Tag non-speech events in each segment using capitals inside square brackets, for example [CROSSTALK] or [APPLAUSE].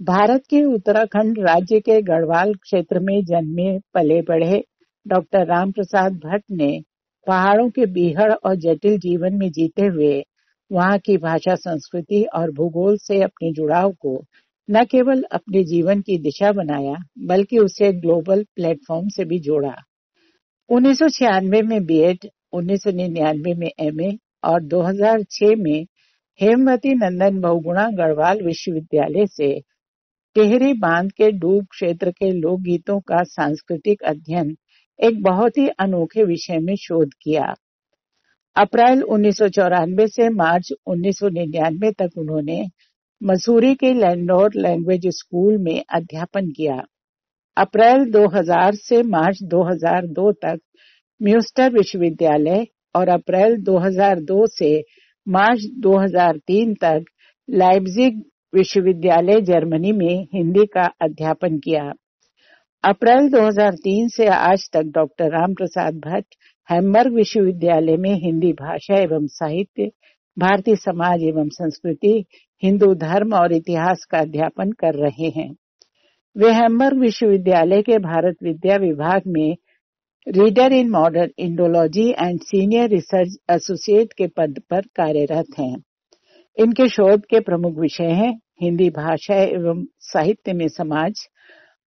भारत के उत्तराखंड राज्य के गढ़वाल क्षेत्र में जन्मे पले बढ़े डॉक्टर राम प्रसाद भट्ट ने पहाड़ों के बीहड़ और जटिल जीवन में जीते हुए वहाँ की भाषा, संस्कृति और भूगोल से अपने जुड़ाव को न केवल अपने जीवन की दिशा बनाया, बल्कि उसे ग्लोबल प्लेटफॉर्म से भी जोड़ा। उन्नीस सौ छियानवे में बीएड उन्नीस सौ निन्यानवे में एमए और 2006 में हेमवती नंदन बहुगुणा गढ़वाल विश्वविद्यालय से टेहरी बाँध के डूब क्षेत्र के लोक गीतों का सांस्कृतिक अध्ययन एक बहुत ही अनोखे विषय में शोध किया। अप्रैल उन्नीस से मार्च उन्नीस तक उन्होंने मसूरी के लैंडोर लैंग्वेज स्कूल में अध्यापन किया। अप्रैल 2000 से मार्च 2002 तक म्यूस्टर विश्वविद्यालय और अप्रैल 2002 से मार्च 2003 तक लाइब्जिग विश्वविद्यालय जर्मनी में हिंदी का अध्यापन किया। अप्रैल 2003 से आज तक डॉक्टर राम प्रसाद भट्ट हैमबर्ग विश्वविद्यालय में हिंदी भाषा एवं साहित्य, भारतीय समाज एवं संस्कृति, हिंदू धर्म और इतिहास का अध्यापन कर रहे हैं। वे हैमबर्ग विश्वविद्यालय के भारत विद्या विभाग में reader in modern Indology and senior research associate के पद पर कार्यरत हैं। इनके शोध के प्रमुख विषय हैं हिंदी भाषा एवं साहित्य में समाज,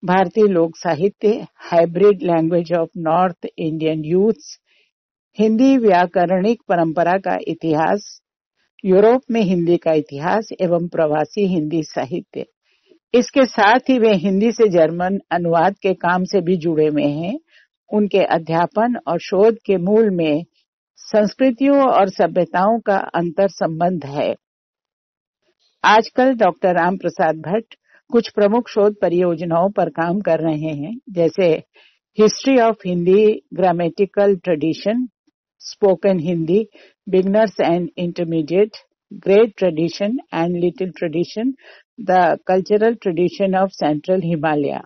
भारतीय लोक साहित्य hybrid language of north Indian youths Hindi व्याकरणिक परंपरा का इतिहास, यूरोप में हिंदी का इतिहास एवं प्रवासी हिंदी साहित्य। इसके साथ ही वे हिंदी से जर्मन अनुवाद के काम से भी जुड़े हुए हैं। उनके अध्यापन और शोध के मूल में संस्कृतियों और सभ्यताओं का अंतर संबंध है। आजकल डॉक्टर राम प्रसाद भट्ट कुछ प्रमुख शोध परियोजनाओं पर काम कर रहे हैं, जैसे history of Hindi grammatical tradition, spoken Hindi, beginners and intermediate, great tradition and little tradition, the cultural tradition of central Himalaya.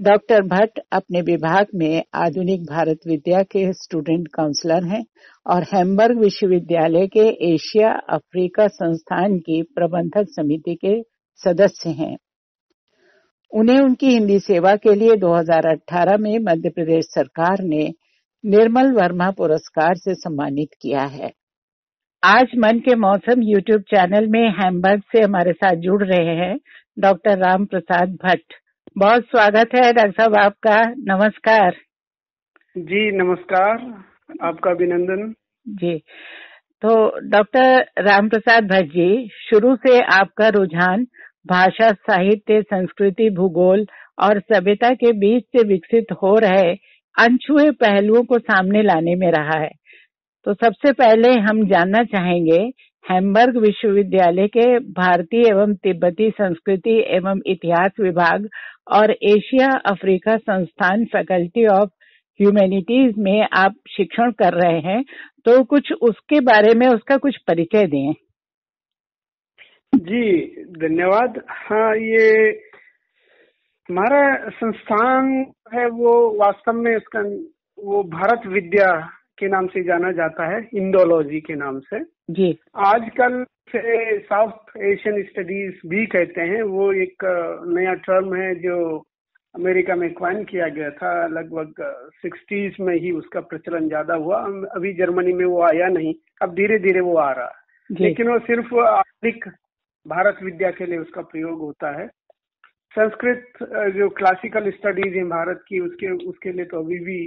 Doctor Bhatt अपने विभाग में आधुनिक भारत विद्या के स्टूडेंट काउंसलर हैं और हैम्बर्ग विश्वविद्यालय के एशिया अफ्रीका संस्थान की प्रबंधक समिति के सदस्य हैं। उन्हें उनकी हिंदी सेवा के लिए 2018 में मध्य प्रदेश सरकार ने निर्मल वर्मा पुरस्कार से सम्मानित किया है। आज मन के मौसम यूट्यूब चैनल में हैमबर्ग से हमारे साथ जुड़ रहे हैं डॉक्टर राम प्रसाद भट्ट। बहुत स्वागत है डॉक्टर साहब आपका। नमस्कार। जी नमस्कार। आपका अभिनंदन। जी। तो डॉक्टर राम प्रसाद भट्ट जी शुरू से आपका रुझान भाषा साहित्य संस्कृति भूगोल और सभ्यता के बीच से विकसित हो रहे अनछुए पहलुओं को सामने लाने में रहा है। तो सबसे पहले हम जानना चाहेंगे हैम्बर्ग विश्वविद्यालय के भारतीय एवं तिब्बती संस्कृति एवं इतिहास विभाग और एशिया अफ्रीका संस्थान फैकल्टी ऑफ़ ह्यूमैनिटीज में आप शिक्षण कर रहे हैं तो कुछ उसके बारे में उसका कुछ परिचय दें। जी, धन्यवाद। हाँ ये हमारा संस्थान है, वो वास्तव में इसका वो भारत विद्या के नाम से जाना जाता है इंडोलॉजी के नाम से। जी। आजकल से साउथ एशियन स्टडीज़ भी कहते हैं वो एक नया टर्म है जो अमेरिका में क्वाइन किया गया था लगभग सिक्सटीज में ही उसका प्रचलन ज़्यादा हुआ। अभी जर्मनी में वो आया नहीं अब धीरे धीरे वो आ रहा है। लेकिन वो सिर्फ़ आर्थिक भारत विद्या के लिए उसका प्रयोग होता है। संस्कृत जो क्लासिकल स्टडीज़ है भारत की उसके उसके लिए तो अभी भी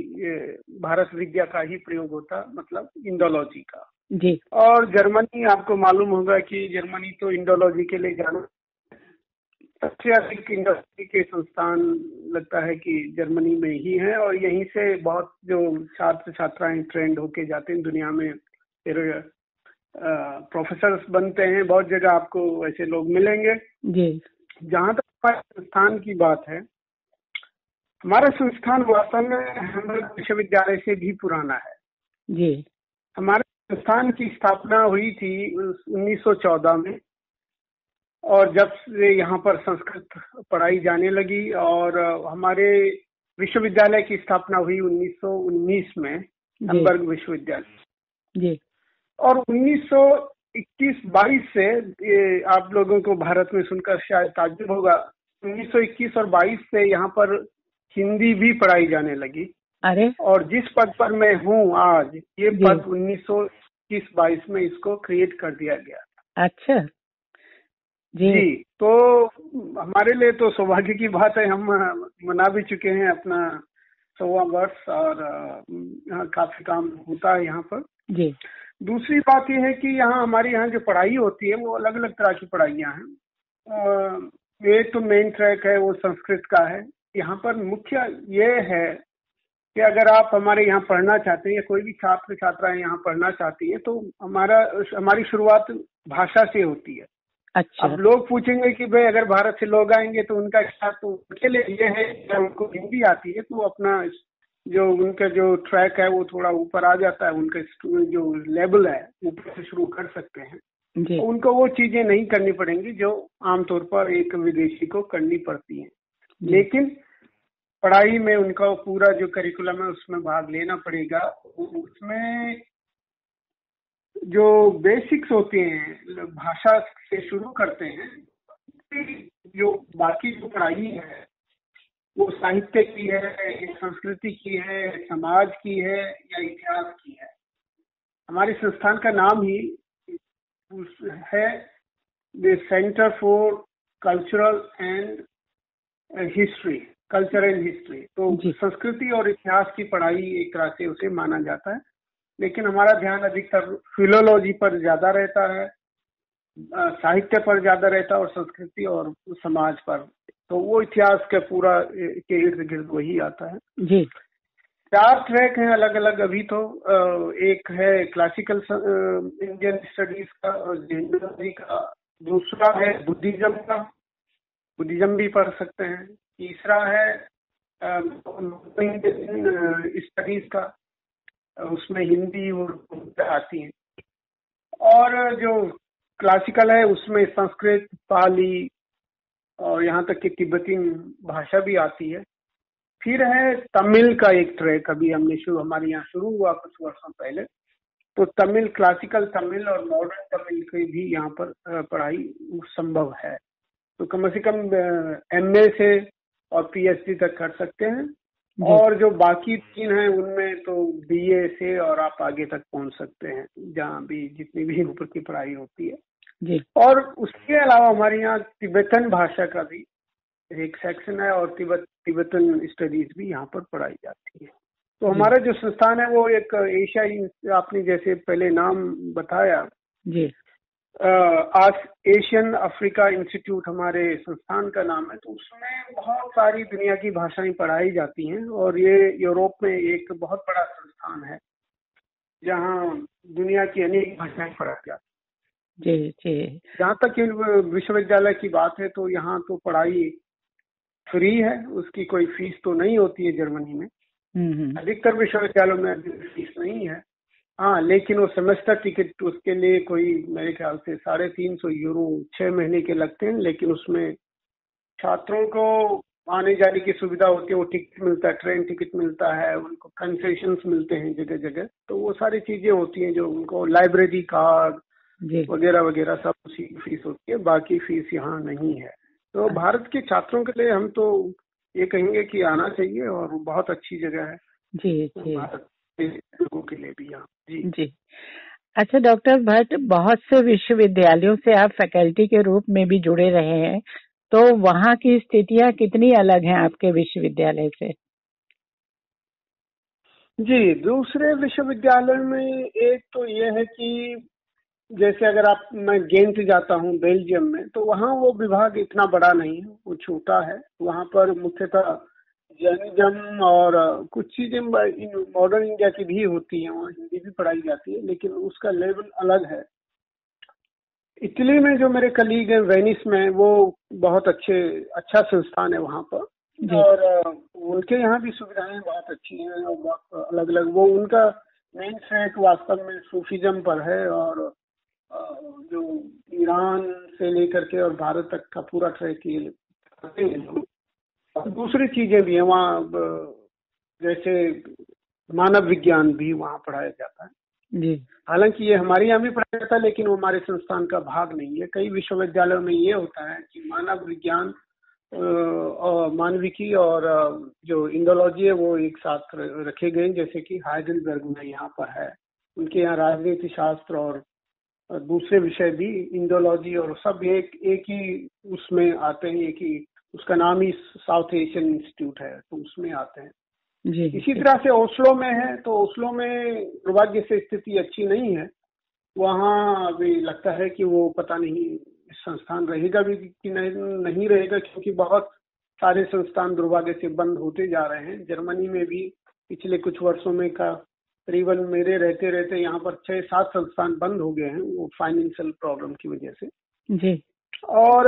भारत विद्या का ही प्रयोग होता मतलब इंडोलॉजी का। जी। और जर्मनी आपको मालूम होगा कि जर्मनी तो इंडोलॉजी के लिए जाना सबसे अधिक इंडस्ट्री के संस्थान लगता है कि जर्मनी में ही है और यहीं से बहुत जो छात्र छात्राएँ ट्रेंड होके जाते हैं दुनिया में फिर प्रोफेसर बनते हैं बहुत जगह आपको ऐसे लोग मिलेंगे। जी। जहाँ तक संस्थान की बात है। हमारा संस्थान वास्तव में विश्वविद्यालय से भी पुराना है। जी। हमारे संस्थान की स्थापना हुई थी 1914 में और जब से यहाँ पर संस्कृत पढ़ाई जाने लगी और हमारे विश्वविद्यालय की स्थापना हुई 1919 में हम्बर्ग विश्वविद्यालय। जी। और इक्कीस बाईस से ये आप लोगों को भारत में सुनकर शायद ताजुब होगा 1921 और 22 से यहाँ पर हिंदी भी पढ़ाई जाने लगी। अरे। और जिस पद पर मैं हूँ आज ये पद उन्नीस सौ इक्कीस बाईस में इसको क्रिएट कर दिया गया अच्छा। जी। जी तो हमारे लिए तो सौभाग्य की बात है हम मना भी चुके हैं अपना सौवा वर्ष और काफ़ी काम होता है यहाँ पर। जी। दूसरी बात यह है कि यहाँ हमारे यहाँ जो पढ़ाई होती है वो अलग अलग तरह की पढ़ाइयाँ हैं। एक तो मेन ट्रैक है वो संस्कृत का है। यहाँ पर मुख्य ये है कि अगर आप हमारे यहाँ पढ़ना चाहते हैं या कोई भी छात्र छात्राएँ यहाँ पढ़ना चाहती है तो हमारा हमारी शुरुआत भाषा से होती है। अच्छा। अब लोग पूछेंगे कि भाई अगर भारत से लोग आएँगे तो उनका क्या तो उनके लिए ये है अगर उनको हिंदी आती है तो वो अपना जो उनका जो ट्रैक है वो थोड़ा ऊपर आ जाता है उनका जो लेवल है ऊपर से शुरू कर सकते हैं। जी। तो उनको वो चीज़ें नहीं करनी पड़ेंगी जो आमतौर पर एक विदेशी को करनी पड़ती हैं। लेकिन पढ़ाई में उनका पूरा जो करिकुलम है उसमें भाग लेना पड़ेगा। उसमें जो बेसिक्स होते हैं भाषा से शुरू करते हैं जो बाकी जो पढ़ाई है वो साहित्य की है संस्कृति की है समाज की है या इतिहास की है। हमारे संस्थान का नाम ही उस है the centre for cultural and history culture and history तो संस्कृति और इतिहास की पढ़ाई एक तरह से उसे माना जाता है। लेकिन हमारा ध्यान अधिकतर फिलोलॉजी पर ज़्यादा रहता है साहित्य पर ज़्यादा रहता है और संस्कृति और समाज पर तो वो इतिहास के पूरा के इर्द गिर्द वही आता है। जी। चार ट्रैक हैं अलग अलग अभी तो एक है क्लासिकल इंडियन स्टडीज़ का और का। दूसरा है बुद्धिज्म का। बुद्धिज्म भी पढ़ सकते हैं। तीसरा है स्टडीज़ का। उसमें हिंदी और आती है। और जो क्लासिकल है उसमें संस्कृत पाली और यहाँ तक कि तिब्बती भाषा भी आती है। फिर है तमिल का एक ट्रैक अभी हमने शुरू हमारे यहाँ शुरू हुआ कुछ वर्षों पहले। तो तमिल क्लासिकल तमिल और मॉडर्न तमिल की भी यहाँ पर पढ़ाई संभव है। तो कम से कम एमए से और पीएचडी तक कर सकते हैं। और जो बाकी तीन हैं उनमें तो बीए से और आप आगे तक पहुँच सकते हैं जहाँ भी जितनी भी ऊपर की पढ़ाई होती है। जी। और उसके अलावा हमारे यहाँ तिब्बतन भाषा का भी एक सेक्शन है और तिब्बत तिब्बतन स्टडीज़ भी यहाँ पर पढ़ाई जाती है। तो हमारा जो संस्थान है वो एक एशियाई आपने जैसे पहले नाम बताया। जी। आज एशियन अफ्रीका इंस्टीट्यूट हमारे संस्थान का नाम है तो उसमें बहुत सारी दुनिया की भाषाएँ पढ़ाई जाती हैं और ये यूरोप में एक बहुत बड़ा संस्थान है जहाँ दुनिया की अनेक भाषाएँ पढ़ाई जाती जी जी। जहाँ तक विश्वविद्यालय की बात है तो यहाँ तो पढ़ाई फ्री है उसकी कोई फ़ीस तो नहीं होती है जर्मनी में। हम्म हम्म। अधिकतर विश्वविद्यालयों में फ़ीस नहीं है। हाँ लेकिन वो सेमेस्टर टिकट उसके लिए कोई मेरे ख्याल से साढ़े तीन सौ यूरो छह महीने के लगते हैं लेकिन उसमें छात्रों को आने जाने की सुविधा होती है वो टिकट मिलता है ट्रेन टिकट मिलता है उनको कंसेशन मिलते हैं जगह जगह तो वो सारी चीज़ें होती हैं जो उनको लाइब्रेरी कार्ड वगैरह वगैरह सब उसी फ़ीस होती है बाकी फ़ीस यहाँ नहीं है। तो भारत के छात्रों के लिए हम तो ये कहेंगे कि आना चाहिए और बहुत अच्छी जगह है। जी जी। के लोगों के लिए भी यहाँ जी। जी। अच्छा डॉक्टर भट्ट बहुत से विश्वविद्यालयों से आप फैकल्टी के रूप में भी जुड़े रहे हैं तो वहाँ की स्थितियाँ कितनी अलग हैं आपके विश्वविद्यालय से? जी दूसरे विश्वविद्यालय में एक तो ये है कि जैसे अगर आप मैं गेंट जाता हूँ बेल्जियम में तो वहाँ वो विभाग इतना बड़ा नहीं है वो छोटा है। वहाँ पर मुख्यतः जर्नलिज्म और कुछ चीज़ें मॉडर्न इंडिया की भी होती है वहाँ हिंदी भी पढ़ाई जाती है लेकिन उसका लेवल अलग है। इटली में जो मेरे कलीग हैं वेनिस में वो बहुत अच्छे अच्छा संस्थान है वहाँ पर। और उनके यहाँ भी सुविधाएँ बहुत अच्छी हैं और बहुत अलग अलग वो उनका मेन ट्रैक वास्तव में सूफिज्म पर है और जो ईरान से लेकर के और भारत तक का पूरा ट्रैक ये करते हैं लोग। दूसरी चीज़ें भी हैं वहाँ जैसे मानव विज्ञान भी वहाँ पढ़ाया जाता है। जी। हालाँकि ये हमारे यहाँ भी पढ़ाया जाता है लेकिन वो हमारे संस्थान का भाग नहीं है। कई विश्वविद्यालयों में ये होता है कि मानव विज्ञान और मानविकी और जो इंडोलॉजी है वो एक साथ रखे गए जैसे कि हाइडलबर्ग में यहाँ पर है। उनके यहाँ राजनीति शास्त्र और दूसरे विषय भी इंडोलॉजी और सब एक एक ही उसमें आते हैं एक ही उसका नाम ही साउथ एशियन इंस्टीट्यूट है तो उसमें आते हैं। जी इसी तरह से ओस्लो में है तो ओस्लो में दुर्भाग्य से स्थिति अच्छी नहीं है। वहाँ अभी लगता है कि वो पता नहीं संस्थान रहेगा भी कि नहीं, नहीं रहेगा क्योंकि बहुत सारे संस्थान दुर्भाग्य से बंद होते जा रहे हैं। जर्मनी में भी पिछले कुछ वर्षों में का करीबन मेरे रहते रहते यहाँ पर छह सात संस्थान बंद हो गए हैं वो फाइनेंशियल प्रॉब्लम की वजह से। जी। और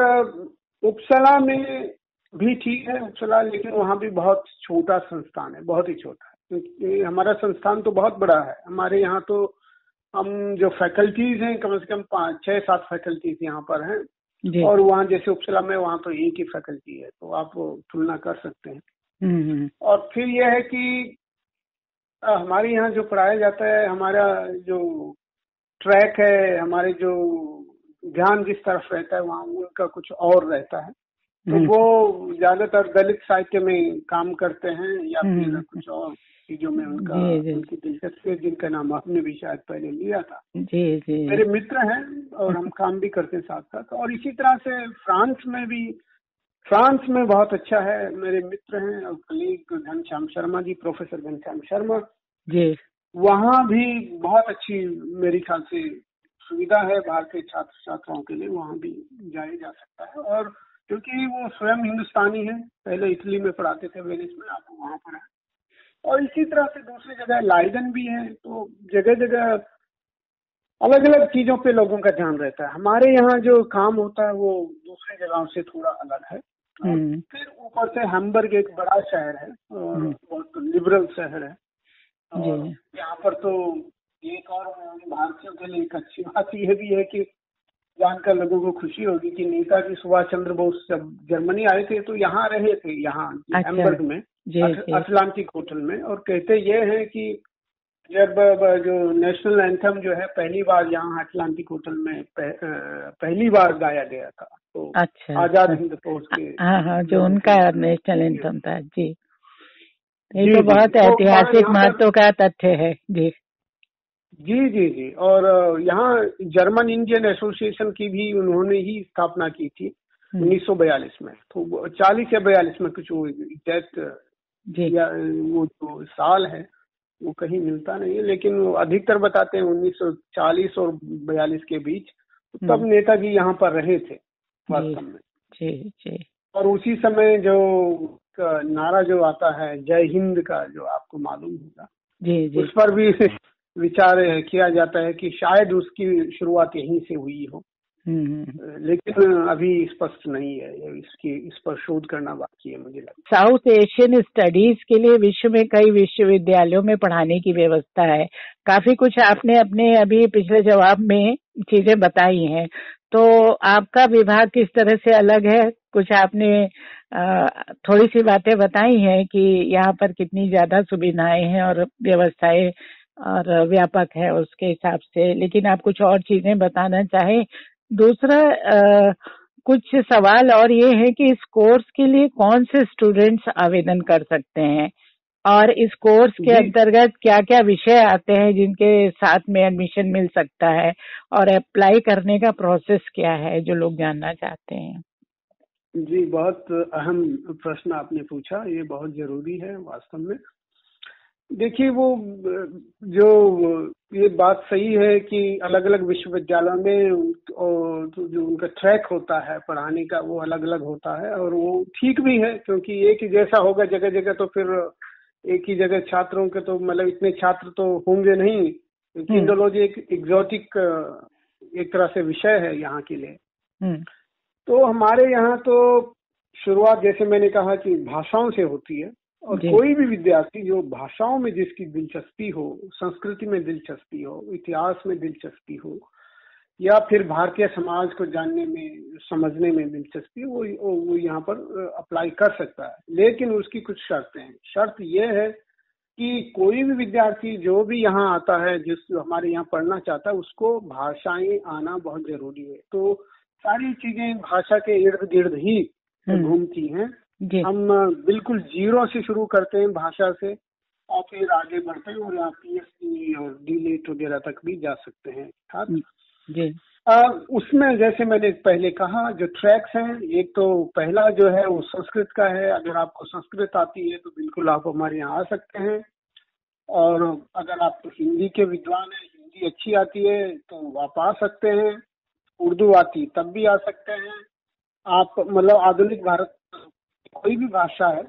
उपसला में भी ठीक है उपसला लेकिन वहाँ भी बहुत छोटा संस्थान है बहुत ही छोटा क्योंकि हमारा संस्थान तो बहुत बड़ा है। हमारे यहाँ तो हम जो फैकल्टीज हैं कम से कम पाँच छह सात फैकल्टीज यहाँ पर हैं। और वहाँ जैसे उपसला में वहाँ तो एक ही फैकल्टी है तो आप तुलना कर सकते हैं। हम्म, हम्म, और फिर यह है कि हमारे यहाँ जो पढ़ाया जाता है हमारा जो ट्रैक है हमारे जो ध्यान जिस तरफ़ रहता है वहाँ उनका कुछ और रहता है। तो हम्म, वो ज़्यादातर दलित साहित्य में काम करते हैं या फिर हम्म। कुछ और चीज़ों में उनका जी, जी। उनकी दिलचस्पी है जिनका नाम आपने भी शायद पहले लिया था। जी जी। मेरे मित्र हैं और हम [LAUGHS] काम भी करते हैं साथ साथ और इसी तरह से फ्रांस में भी फ्रांस में बहुत अच्छा है मेरे मित्र हैं और कलीग घनश्याम शर्मा जी प्रोफेसर घनश्याम शर्मा। जी। वहाँ भी बहुत अच्छी मेरे ख्याल से सुविधा है भारतीय छात्र छात्राओं के लिए वहाँ भी जाया जा सकता है। और क्योंकि वो स्वयं हिंदुस्तानी है पहले इटली में पढ़ाते थे वेनिस में आप वहाँ पर है। और इसी तरह से दूसरी जगह लाइडन भी है तो जगह जगह अलग अलग चीज़ों पे लोगों का ध्यान रहता है। हमारे यहाँ जो काम होता है वो दूसरी जगहों से थोड़ा अलग है। फिर ऊपर से हैम्बर्ग एक बड़ा शहर है और हम्म। बहुत लिबरल शहर है। और यहाँ पर तो एक और भारतीयों के लिए एक अच्छी बात यह भी है कि जानकर लोगों को खुशी होगी कि नेताजी सुभाष चंद्र बोस जब जर्मनी आए थे तो यहाँ रहे थे यहाँ अच्छा। हैम्बर्ग में अटलांटिक होटल में। और कहते ये हैं कि जब जो नेशनल एंथम जो है पहली बार यहाँ अटलांटिक होटल में पह, पहली बार गाया गया था तो अच्छा आज़ाद अच्छा। हिंद फौज के हाँ हाँ जो उनका नेशनल एंथम था जी। ये जी, तो बहुत तो ऐतिहासिक महत्व का तथ्य है जी। जी जी जी। और यहाँ जर्मन इंडियन एसोसिएशन की भी उन्होंने ही स्थापना की थी हम्म, 1942 में। तो 40 या 42 में कुछ वो एग्जैक्ट जी। या वो जो साल है वो कहीं मिलता नहीं है। लेकिन वो अधिकतर बताते हैं 1940 और 42 के बीच। तो तब हम्म। नेताजी यहाँ पर रहे थे वास्तव में। जी जी। और उसी समय जो नारा जो आता है जय हिंद का जो आपको मालूम होगा जी जी। उस पर भी विचार किया जाता है कि शायद उसकी शुरुआत यहीं से हुई हो। लेकिन अभी स्पष्ट नहीं है इसकी इस पर शोध करना बाकी है मुझे लगता साउथ एशियन स्टडीज़ के लिए विश्व में कई विश्वविद्यालयों में पढ़ाने की व्यवस्था है। काफ़ी कुछ आपने अपने अभी पिछले जवाब में चीज़ें बताई हैं। तो आपका विभाग किस तरह से अलग है? कुछ आपने थोड़ी सी बातें बताई हैं कि यहाँ पर कितनी ज़्यादा सुविधाएँ हैं और व्यवस्थाएँ और व्यापक है उसके हिसाब से। लेकिन आप कुछ और चीज़ें बताना चाहें दूसरा अ, कुछ सवाल और ये है कि इस कोर्स के लिए कौन से स्टूडेंट्स आवेदन कर सकते हैं? और इस कोर्स के अंतर्गत क्या क्या विषय आते हैं जिनके साथ में एडमिशन मिल सकता है? और अप्लाई करने का प्रोसेस क्या है जो लोग जानना चाहते हैं? जी बहुत अहम प्रश्न आपने पूछा। ये बहुत ज़रूरी है वास्तव में। देखिए वो जो ये बात सही है कि अलग अलग विश्वविद्यालयों में और जो जो उनका ट्रैक होता है पढ़ाने का वो अलग अलग होता है और वो ठीक भी है क्योंकि एक ही जैसा होगा जगह जगह तो फिर एक ही जगह छात्रों के तो मतलब इतने छात्र तो होंगे नहीं। क्योंकि हम्म। इंडोलॉजी एक एग्जॉटिक एक तरह से विषय है यहाँ के लिए। हम्म, तो हमारे यहाँ तो शुरुआत जैसे मैंने कहा कि भाषाओं से होती है। और कोई भी विद्यार्थी जो भाषाओं में जिसकी दिलचस्पी हो संस्कृति में दिलचस्पी हो इतिहास में दिलचस्पी हो या फिर भारतीय समाज को जानने में समझने में दिलचस्पी हो, वो वो यहाँ पर अप्लाई कर सकता है। लेकिन उसकी कुछ शर्तें हैं। शर्त ये है कि कोई भी विद्यार्थी जो भी यहाँ आता है जिस हमारे यहाँ पढ़ना चाहता है उसको भाषाएँ आना बहुत ज़रूरी है। तो सारी चीज़ें भाषा के इर्द गिर्द ही हम्म। घूमती हैं। हम बिल्कुल ज़ीरो से शुरू करते हैं भाषा से और फिर आगे बढ़ते हैं और यहाँ पीएचडी और डीलेट वगैरह तक भी जा सकते हैं जी। आ, उसमें जैसे मैंने पहले कहा जो ट्रैक्स हैं एक तो पहला जो है वो संस्कृत का है। अगर आपको संस्कृत आती है तो बिल्कुल आप हमारे यहाँ आ सकते हैं। और अगर आप हिंदी के विद्वान हैं हिंदी अच्छी आती है तो आप आ सकते हैं। उर्दू आती तब भी आ सकते हैं। आप मतलब आधुनिक भारत कोई भी भाषा है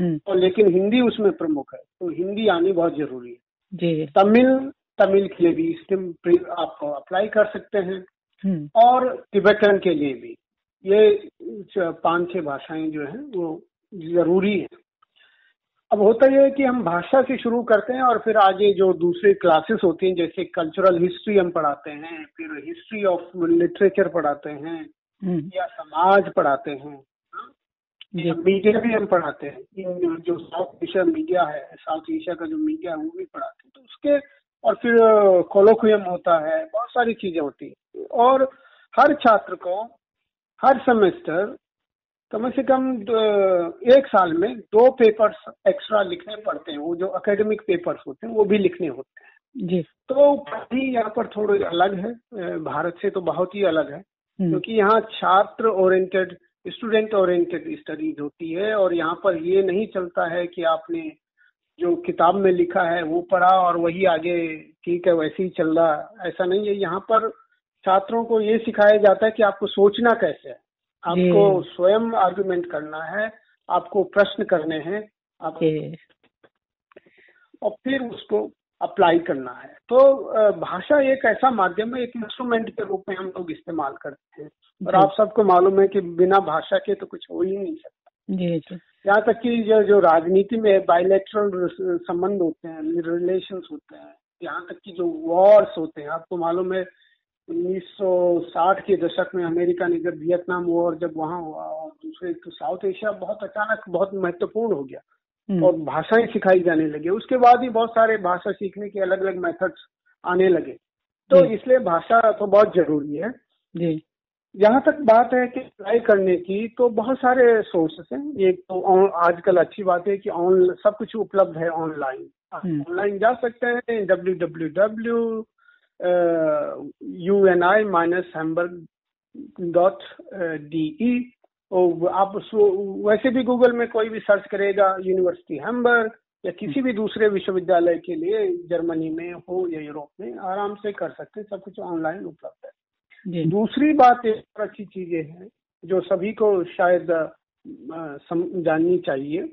हम्म। तो लेकिन हिंदी उसमें प्रमुख है। तो हिंदी आनी बहुत ज़रूरी है। जी। तमिल तमिल के लिए भी स्टिम आप अप्लाई कर सकते हैं। हम्म। और तिब्बतन के लिए भी। ये पाँच छह भाषाएँ जो हैं वो ज़रूरी है। अब होता यह है कि हम भाषा से शुरू करते हैं और फिर आगे जो दूसरे क्लासेस होती हैं जैसे कल्चरल हिस्ट्री हम पढ़ाते हैं फिर हिस्ट्री ऑफ़ लिटरेचर पढ़ाते हैं हम्म। या समाज पढ़ाते हैं। मीडिया भी हम पढ़ाते हैं। जो साउथ एशिया मीडिया है साउथ एशिया का जो मीडिया है वो भी पढ़ाते हैं। तो उसके और फिर कोलोक्वियम होता है बहुत सारी चीज़ें होती है। और हर छात्र को हर सेमेस्टर कम से कम एक साल में दो पेपर्स एक्स्ट्रा लिखने पड़ते हैं। वो जो एकेडमिक पेपर्स होते हैं वो भी लिखने होते हैं। जी। तो पढ़ाई यहाँ पर थोड़ी अलग है। भारत से तो बहुत ही अलग है। हम्म। क्योंकि यहाँ छात्र ओरिएंटेड स्टूडेंट ओरिएंटेड स्टडीज़ होती है और यहाँ पर ये नहीं चलता है कि आपने जो किताब में लिखा है वो पढ़ा और वही आगे ठीक है वैसे ही चल रहा ऐसा नहीं है। यहाँ पर छात्रों को ये सिखाया जाता है कि आपको सोचना कैसे है। आपको स्वयं आर्गुमेंट करना है आपको प्रश्न करने हैं आप और फिर उसको अप्लाई करना है। तो भाषा एक ऐसा माध्यम है एक इंस्ट्रूमेंट के रूप में हम लोग इस्तेमाल करते हैं। और आप सबको मालूम है कि बिना भाषा के तो कुछ हो ही नहीं सकता। जी जी। यहाँ तक कि जो जो राजनीति में बायोलेटरल संबंध होते हैं रिलेशन होते हैं यहाँ तक कि जो वॉर्स होते हैं आपको मालूम है 1960 के दशक में अमेरिका ने जब वियतनाम वॉर जब वहाँ हुआ और दूसरे तो साउथ एशिया बहुत अचानक बहुत महत्वपूर्ण हो गया। और भाषाएँ सिखाई जाने लगी। उसके बाद ही बहुत सारे भाषा सीखने के अलग अलग मेथड्स आने लगे। तो इसलिए भाषा तो बहुत ज़रूरी है। जी। जहाँ तक बात है कि अप्लाई करने की तो बहुत सारे सोर्सेस हैं। एक तो आजकल अच्छी बात है कि ऑन सब कुछ उपलब्ध है ऑनलाइन हम्म। ऑनलाइन जा सकते हैं W W W U N I minus Hamburg dot D E आप वैसे भी गूगल में कोई भी सर्च करेगा यूनिवर्सिटी हैम्बर्ग या किसी भी दूसरे विश्वविद्यालय के लिए जर्मनी में हो या यूरोप में आराम से कर सकते हैं सब कुछ ऑनलाइन उपलब्ध है। दूसरी बात एक और अच्छी चीज़ें हैं जो सभी को शायद जाननी चाहिए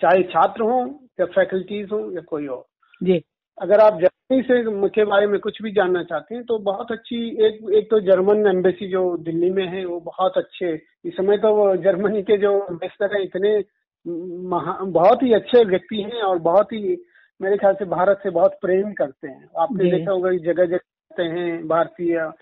चाहे छात्र हो या फैकल्टीज हो या कोई और। जी। अगर आप जर्मनी से के बारे में कुछ भी जानना चाहते हैं तो बहुत अच्छी एक एक तो जर्मन एम्बेसी जो दिल्ली में है वो बहुत अच्छे इस समय तो जर्मनी के जो एम्बेसडर हैं इतने महा बहुत ही अच्छे व्यक्ति हैं और बहुत ही मेरे ख्याल से भारत से बहुत प्रेम करते हैं। आपने देखा होगा कि जगह जगह जाते हैं भारतीय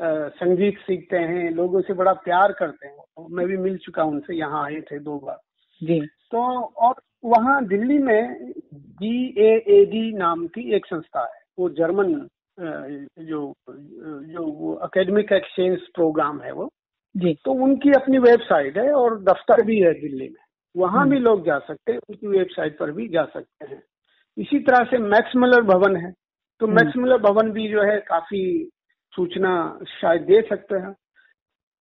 संगीत सीखते हैं लोगों से बड़ा प्यार करते हैं। मैं भी मिल चुका उनसे यहाँ आए थे दो बार। जी। तो और वहाँ दिल्ली में जी ए ए डी नाम की एक संस्था है। वो जर्मन जो जो वो एकेडमिक एक्सचेंज प्रोग्राम है वो। जी। तो उनकी अपनी वेबसाइट है और दफ्तर भी है दिल्ली में। वहाँ भी लोग जा सकते हैं उनकी वेबसाइट पर भी जा सकते हैं। इसी तरह से मैक्स मलर भवन है। तो हम्म। मैक्स मलर भवन भी जो है काफ़ी सूचना शायद दे सकते हैं।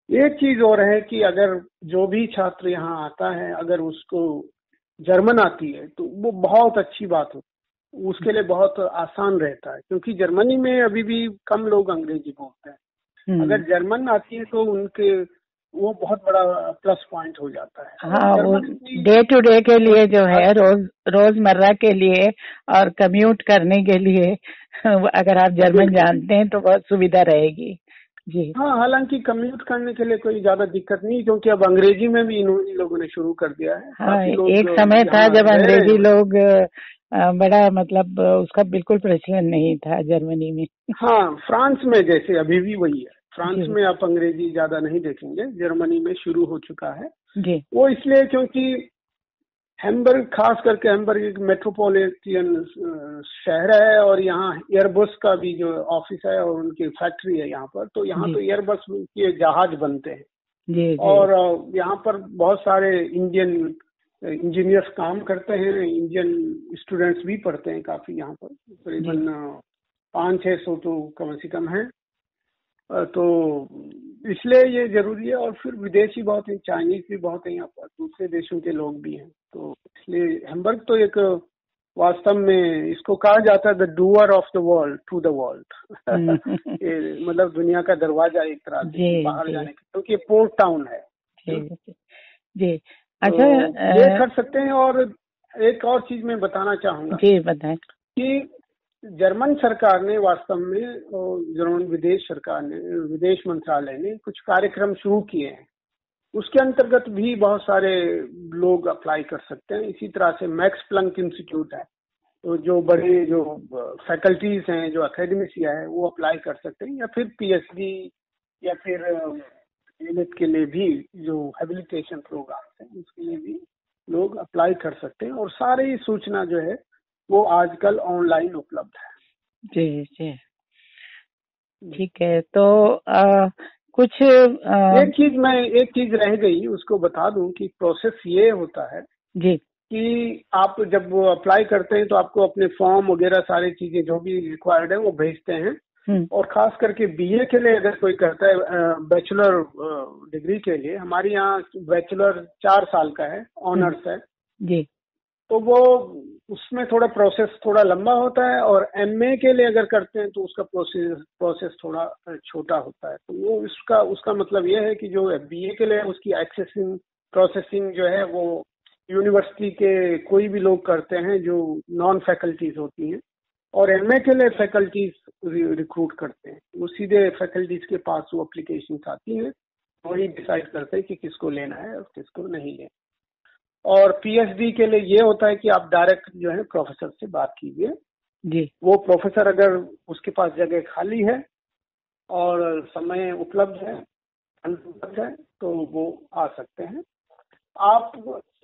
एक चीज़ और है कि अगर जो भी छात्र यहाँ आता है अगर उसको जर्मन आती है तो वो बहुत अच्छी बात हो। उसके लिए बहुत आसान रहता है क्योंकि जर्मनी में अभी भी कम लोग अंग्रेज़ी बोलते हैं। हम्म। अगर जर्मन आती है तो उनके वो बहुत बड़ा प्लस पॉइंट हो जाता है। हाँ वो डे टू डे के लिए जो है रोज रोज़मर्रा के लिए और कम्यूट करने के लिए [LAUGHS] अगर आप जर्मन जानते हैं तो बहुत सुविधा रहेगी। जी। हाँ हालाँकि कम्यूट करने के लिए कोई ज़्यादा दिक्कत नहीं क्योंकि अब अंग्रेज़ी में भी इन लोगों ने शुरू कर दिया है। हाँ एक समय था जब अंग्रेज़ी लोग बड़ा मतलब उसका बिल्कुल प्रचलन नहीं था जर्मनी में। हाँ फ्रांस में जैसे अभी भी वही है। फ्रांस में आप अंग्रेज़ी ज़्यादा नहीं देखेंगे जर्मनी में शुरू हो चुका है। जी। वो इसलिए क्योंकि हैम्बर्ग खास करके हैम्बर्ग एक मेट्रोपॉलिटन शहर है और यहाँ एयरबस का भी जो ऑफ़िस है और उनकी फैक्ट्री है यहाँ पर तो यहाँ तो एयरबस के जहाज़ बनते हैं। जी और यहाँ पर बहुत सारे इंडियन इंजीनियर्स काम करते हैं इंडियन स्टूडेंट्स भी पढ़ते हैं काफ़ी यहाँ पर। करीबन पाँच छः सौ तो कम से कम है। तो इसलिए ये ज़रूरी है और फिर विदेशी बहुत हैं चाइनीज़ भी बहुत हैं यहाँ पर दूसरे देशों के लोग भी हैं। तो इसलिए हेम्बर्ग तो एक वास्तव में इसको कहा जाता है the doer of the world to the world मतलब दुनिया का दरवाज़ा एक तरह से बाहर जाने का क्योंकि तो पोर्ट टाउन है। जी तो अच्छा तो ये कर सकते हैं और एक और चीज़ मैं बताना चाहूँगा जी बताएँ। कि जर्मन सरकार ने वास्तव में जर्मन विदेश सरकार ने, विदेश मंत्रालय ने कुछ कार्यक्रम शुरू किए हैं। उसके अंतर्गत भी बहुत सारे लोग अप्लाई कर सकते हैं। इसी तरह से मैक्स प्लंक इंस्टीट्यूट है। तो जो बड़े, जो फैकल्टीज हैं, जो अकेडमिसिया है, वो अप्लाई कर सकते हैं। या फिर पीएचडी, या फिर यूनिट के लिए भी जो हेबिलिटेशन प्रोग्राम है, उसके लिए भी लोग अप्लाई कर सकते हैं। और सारी सूचना जो है वो आजकल ऑनलाइन उपलब्ध है। जी जी। ठीक है तो आ, कुछ आ, एक चीज़ मैं एक चीज़ रह गई उसको बता दूँ कि प्रोसेस ये होता है जी। कि आप जब अप्लाई करते हैं तो आपको अपने फॉर्म वगैरह सारी चीज़ें जो भी रिक्वायर्ड है वो भेजते हैं। हम्म। और खास करके बीए के लिए अगर कोई करता है बैचलर डिग्री के लिए हमारे यहाँ बैचलर चार साल का है ऑनर्स है। जी। तो वो उसमें थोड़ा प्रोसेस थोड़ा लंबा होता है और एमए के लिए अगर करते हैं तो उसका प्रोसेस प्रोसेस थोड़ा छोटा होता है। तो वो उसका उसका मतलब ये है कि जो बीए के लिए उसकी एक्सेसिंग प्रोसेसिंग जो है वो यूनिवर्सिटी के कोई भी लोग करते हैं जो नॉन फैकल्टीज होती हैं और एमए के लिए फैकल्टीज रिक्रूट करते हैं। वो सीधे फैकल्टीज के पास वो अप्लीकेशन आती हैं वही डिसाइड करते हैं कि किसको लेना है और किसको नहीं लेना और पीएचडी के लिए ये होता है कि आप डायरेक्ट जो है प्रोफेसर से बात कीजिए। जी। वो प्रोफेसर अगर उसके पास जगह खाली है और समय उपलब्ध है उपलब्ध है तो वो आ सकते हैं। आप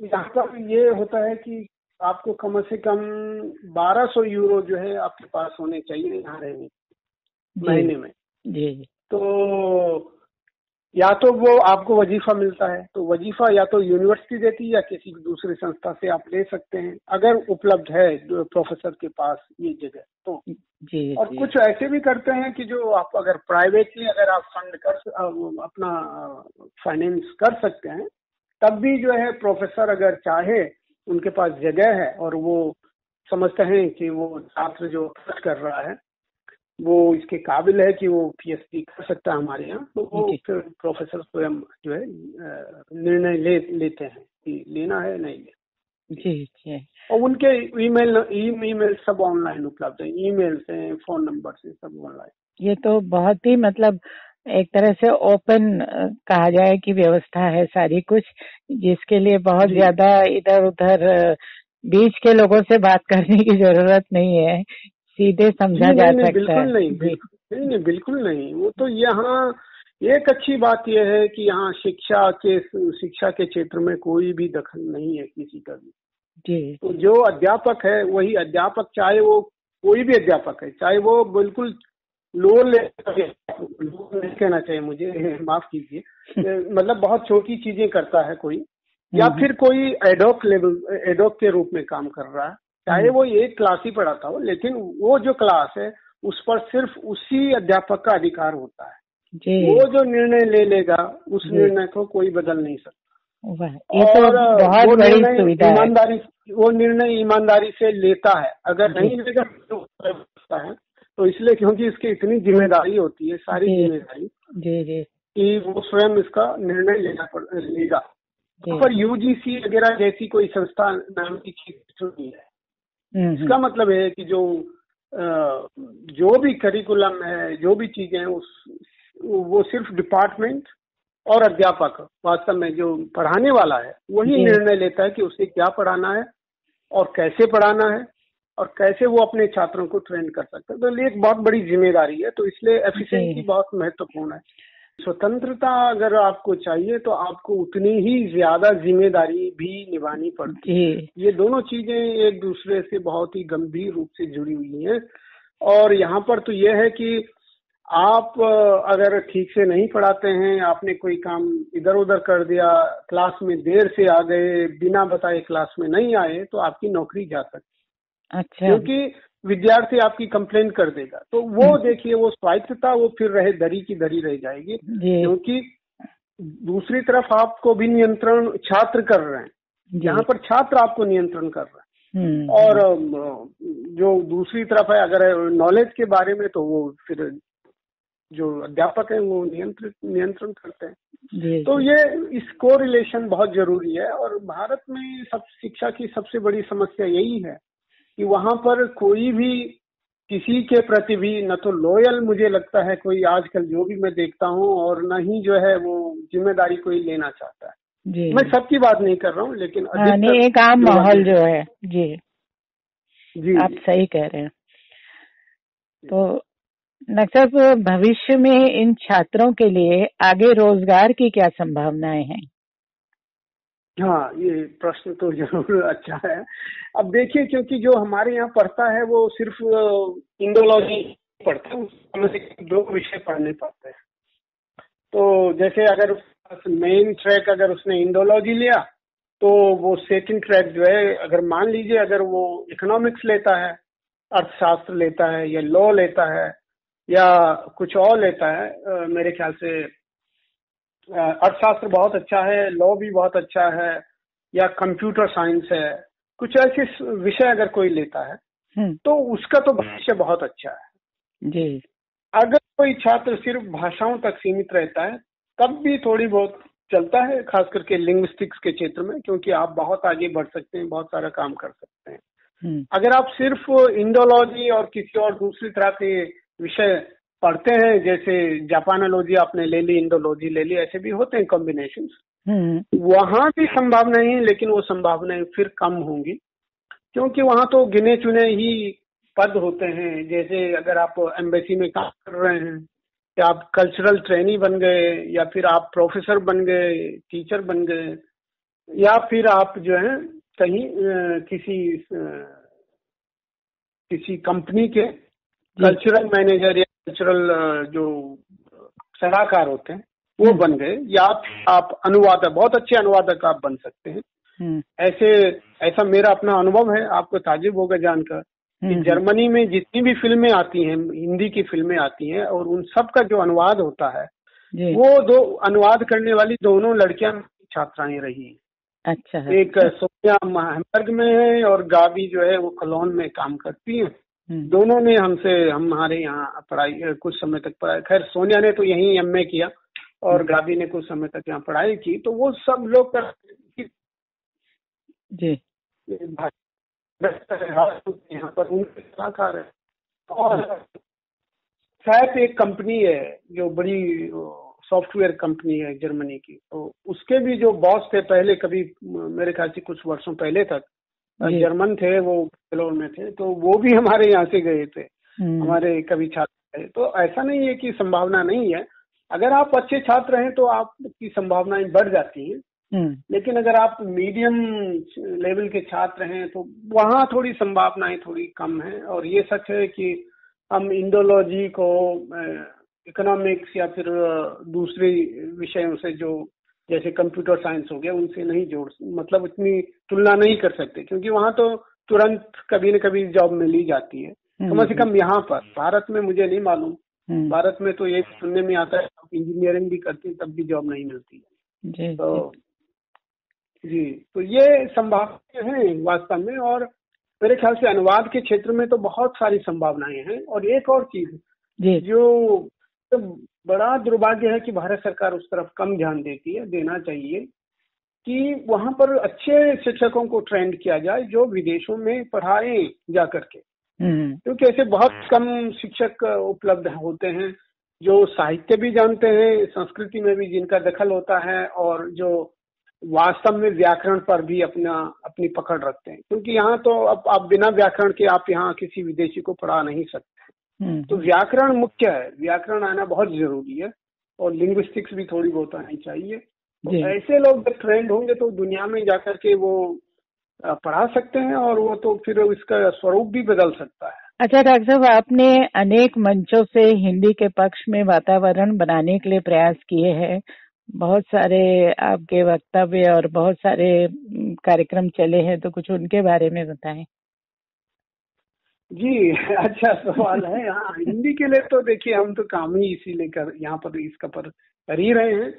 यहाँ पर ये होता है कि आपको कम से कम 1200 यूरो जो है आपके पास होने चाहिए यहाँ रहने महीने में। जी। तो या तो वो आपको वजीफा मिलता है तो वजीफा या तो यूनिवर्सिटी देती है या किसी दूसरी संस्था से आप ले सकते हैं अगर उपलब्ध है प्रोफेसर के पास ये जगह तो जी, और जी. कुछ ऐसे भी करते हैं कि जो आप अगर प्राइवेटली अगर आप फंड कर अपना फाइनेंस कर सकते हैं तब भी जो है प्रोफेसर अगर चाहे उनके पास जगह है और वो समझते हैं कि वो छात्र जो खर्च कर रहा है वो इसके काबिल है कि वो पीएचडी कर सकता है हमारे यहाँ। तो वो फिर प्रोफेसर स्वयं जो है निर्णय ले लेते हैं कि लेना है नहीं लेना जी जी। और उनके ईमेल ईमेल सब ऑनलाइन उपलब्ध है। ईमेल से फ़ोन नंबर से सब ऑनलाइन ये तो बहुत ही मतलब एक तरह से ओपन कहा जाए कि व्यवस्था है सारी कुछ जिसके लिए बहुत ज़्यादा इधर उधर बीच के लोगों से बात करने की ज़रूरत नहीं है। सीधे समझा जा सकता बिल्कुल है। नहीं बिल्कुल नहीं नहीं बिल्कुल नहीं। वो तो यहाँ एक अच्छी बात यह है कि यहाँ शिक्षा के शिक्षा के क्षेत्र में कोई भी दखल नहीं है किसी का भी। जी। तो जो अध्यापक है वही अध्यापक चाहे वो कोई भी अध्यापक है चाहे वो बिल्कुल लोन ले लोन नहीं कहना चाहिए मुझे [LAUGHS] माफ़ कीजिए। [LAUGHS] मतलब बहुत छोटी चीज़ें करता है कोई या हम्म। फिर कोई एडोक लेवल एडोक के रूप में काम कर रहा है। चाहे हम्म। वो एक क्लास ही पढ़ाता हो लेकिन वो जो क्लास है उस पर सिर्फ़ उसी अध्यापक का अधिकार होता है। जी। वो जो निर्णय ले लेगा उस निर्णय को कोई बदल नहीं सकता। ये तो बहुत वो बड़ी ईमानदारी वो निर्णय ईमानदारी से लेता है। अगर नहीं लेगा तो है। तो इसलिए क्योंकि इसकी इतनी ज़िम्मेदारी होती है सारी ज़िम्मेदारी जी जी। कि वो स्वयं इसका निर्णय लेना लेगा। पर यूजीसी वगैरह जैसी कोई संस्था नाम की चीज़ नहीं है। इसका हम्म। मतलब है कि जो जो भी करिकुलम है जो भी चीज़ें हैं उस वो सिर्फ़ डिपार्टमेंट और अध्यापक वास्तव में जो पढ़ाने वाला है वही निर्णय लेता है कि उसे क्या पढ़ाना है और कैसे पढ़ाना है और कैसे वो अपने छात्रों को ट्रेन कर सकता है। तो ये एक बहुत बड़ी ज़िम्मेदारी है तो इसलिए एफिशिएंसी बहुत महत्वपूर्ण है। स्वतंत्रता अगर आपको चाहिए तो आपको उतनी ही ज़्यादा ज़िम्मेदारी भी निभानी पड़ती है। ये दोनों चीज़ें एक दूसरे से बहुत ही गंभीर रूप से जुड़ी हुई हैं। और यहाँ पर तो यह है कि आप अगर ठीक से नहीं पढ़ाते हैं आपने कोई काम इधर उधर कर दिया क्लास में देर से आ गए बिना बताए क्लास में नहीं आए तो आपकी नौकरी जा सकती अच्छा। क्योंकि विद्यार्थी आपकी कंप्लेन कर देगा। तो वो हम्म। देखिए वो स्वायत्तता वो फिर रहे दरी की दरी रह जाएगी। क्योंकि दूसरी तरफ़ आपको भी नियंत्रण छात्र कर रहे हैं। यहाँ पर छात्र आपको नियंत्रण कर रहे हैं। हम्म, और। जो दूसरी तरफ़ है अगर नॉलेज के बारे में तो वो फिर जो अध्यापक है वो नियंत्रित नियंत्रण करते हैं। तो ये इसको रिलेशन बहुत ज़रूरी है। और भारत में सब शिक्षा की सबसे बड़ी समस्या यही है कि वहाँ पर कोई भी किसी के प्रति भी न तो लॉयल मुझे लगता है कोई आजकल जो भी मैं देखता हूँ और न ही जो है वो ज़िम्मेदारी कोई लेना चाहता है। जी। मैं सबकी बात नहीं कर रहा हूँ लेकिन हाँ, नहीं एक आम माहौल जो है जी। जी आप सही कह रहे हैं। तो नक्सर भविष्य में इन छात्रों के लिए आगे रोज़गार की क्या संभावनाएँ हैं? हाँ ये प्रश्न तो [LAUGHS] ज़रूर अच्छा है। अब देखिए, क्योंकि जो हमारे यहाँ पढ़ता है, वो सिर्फ़ इंडोलॉजी पढ़ता है उसमें दो विषय पढ़ने पड़ते हैं। तो जैसे अगर मेन ट्रैक अगर उसने इंडोलॉजी लिया तो वो सेकंड ट्रैक जो है, अगर मान लीजिए, अगर वो इकोनॉमिक्स लेता है, अर्थशास्त्र लेता है, या लॉ लेता है, या कुछ और लेता है मेरे ख्याल से अर्थशास्त्र बहुत अच्छा है लॉ भी बहुत अच्छा है या कंप्यूटर साइंस है कुछ ऐसे विषय अगर कोई लेता है हम्म। तो उसका तो भविष्य बहुत अच्छा है जी अगर कोई छात्र सिर्फ़ भाषाओं तक सीमित रहता है तब भी थोड़ी बहुत चलता है खास करके लिंग्विस्टिक्स के क्षेत्र में क्योंकि आप बहुत आगे बढ़ सकते हैं बहुत सारा काम कर सकते हैं हम्म। अगर आप सिर्फ़ इंडोलॉजी और किसी और दूसरी तरह के विषय पढ़ते हैं जैसे जापानोलॉजी आपने ले ली इंडोलॉजी ले ली ऐसे भी होते हैं कॉम्बिनेशन हम्म। वहाँ भी संभावना हैं लेकिन वो संभावनाएँ फिर कम होंगी। क्योंकि वहाँ तो गिने चुने ही पद होते हैं जैसे अगर आप एम्बेसी में काम कर रहे हैं या आप कल्चरल ट्रेनी बन गए या फिर आप प्रोफेसर बन गए टीचर बन गए या फिर आप जो है कहीं किसी किसी कंपनी के कल्चरल मैनेजर या कल्चरल जो सलाहकार होते हैं वो हम्म। बन गए या आप, आप अनुवादक बहुत अच्छे अनुवादक आप बन सकते हैं हम्म। ऐसे ऐसा मेरा अपना अनुभव है आपको ताजुब होगा जानकर कि हम्म। जर्मनी में जितनी भी फ़िल्में आती हैं हिंदी की फ़िल्में आती हैं और उन सब का जो अनुवाद होता है वो दो अनुवाद करने वाली दोनों लड़कियाँ छात्राएँ रही अच्छा है। एक सोनिया महमर्ग में है और गाबी जो है वो कलोन में काम करती है। दोनों ने हमसे हमारे यहाँ पढ़ाई कुछ समय तक पढ़ाई खैर सोनिया ने तो यही एम किया और हम्म। गाबी ने कुछ समय तक यहाँ पढ़ाई की तो वो सब लोग कर जी। यहाँ पर उनके कलाकार है। और शायद एक कंपनी है जो बड़ी सॉफ्टवेयर कंपनी है जर्मनी की तो उसके भी जो बॉस थे पहले कभी मेरे ख्याल से कुछ वर्षों पहले तक जर्मन थे वो बेंगलोर में थे तो वो भी हमारे यहाँ से गए थे हम्म। हमारे कभी छात्र थे तो ऐसा नहीं है कि संभावना नहीं है। अगर आप अच्छे छात्र हैं तो आपकी संभावनाएँ बढ़ जाती हैं। हम्म। लेकिन अगर आप मीडियम लेवल के छात्र हैं तो वहाँ थोड़ी संभावनाएँ थोड़ी कम है। और ये सच है कि हम इंडोलॉजी को इकोनॉमिक्स या फिर दूसरे विषयों से जो जैसे कंप्यूटर साइंस हो गया उनसे नहीं जोड़ मतलब उतनी तुलना नहीं कर सकते क्योंकि वहाँ तो तुरंत कभी न कभी जॉब मिल ही जाती है। हम्म, कम से कम यहाँ पर भारत में मुझे नहीं मालूम। हम्म। भारत में तो ये सुनने में आता है इंजीनियरिंग भी करते हैं तब भी जॉब नहीं मिलती है। तो जी। तो ये संभावनाएँ हैं वास्तव में और मेरे ख्याल से अनुवाद के क्षेत्र में तो बहुत सारी संभावनाएँ हैं। और एक और चीज़ जो। तो बड़ा दुर्भाग्य है कि भारत सरकार उस तरफ़ कम ध्यान देती है देना चाहिए कि वहाँ पर अच्छे शिक्षकों को ट्रेंड किया जाए जो विदेशों में पढ़ाए जा करके हम्म। क्योंकि ऐसे बहुत कम शिक्षक उपलब्ध होते हैं जो साहित्य भी जानते हैं संस्कृति में भी जिनका दखल होता है और जो वास्तव में व्याकरण पर भी अपना अपनी पकड़ रखते हैं क्योंकि यहाँ तो अब आप बिना व्याकरण के आप यहाँ किसी विदेशी को पढ़ा नहीं सकते। तो व्याकरण मुख्य है। व्याकरण आना बहुत ज़रूरी है और लिंग्विस्टिक्स भी थोड़ी बहुत आनी चाहिए। तो ऐसे लोग जब ट्रेंड होंगे तो दुनिया में जाकर के वो पढ़ा सकते हैं और वो तो फिर इसका स्वरूप भी बदल सकता है। अच्छा डॉक्टर साहब आपने अनेक मंचों से हिंदी के पक्ष में वातावरण बनाने के लिए प्रयास किए हैं। बहुत सारे आपके वक्तव्य और बहुत सारे कार्यक्रम चले हैं तो कुछ उनके बारे में बताएँ। जी [LAUGHS] अच्छा सवाल है। हाँ हिंदी के लिए तो देखिए हम तो काम ही इसी लेकर यहाँ पर इसका पर कर ही रहे हैं।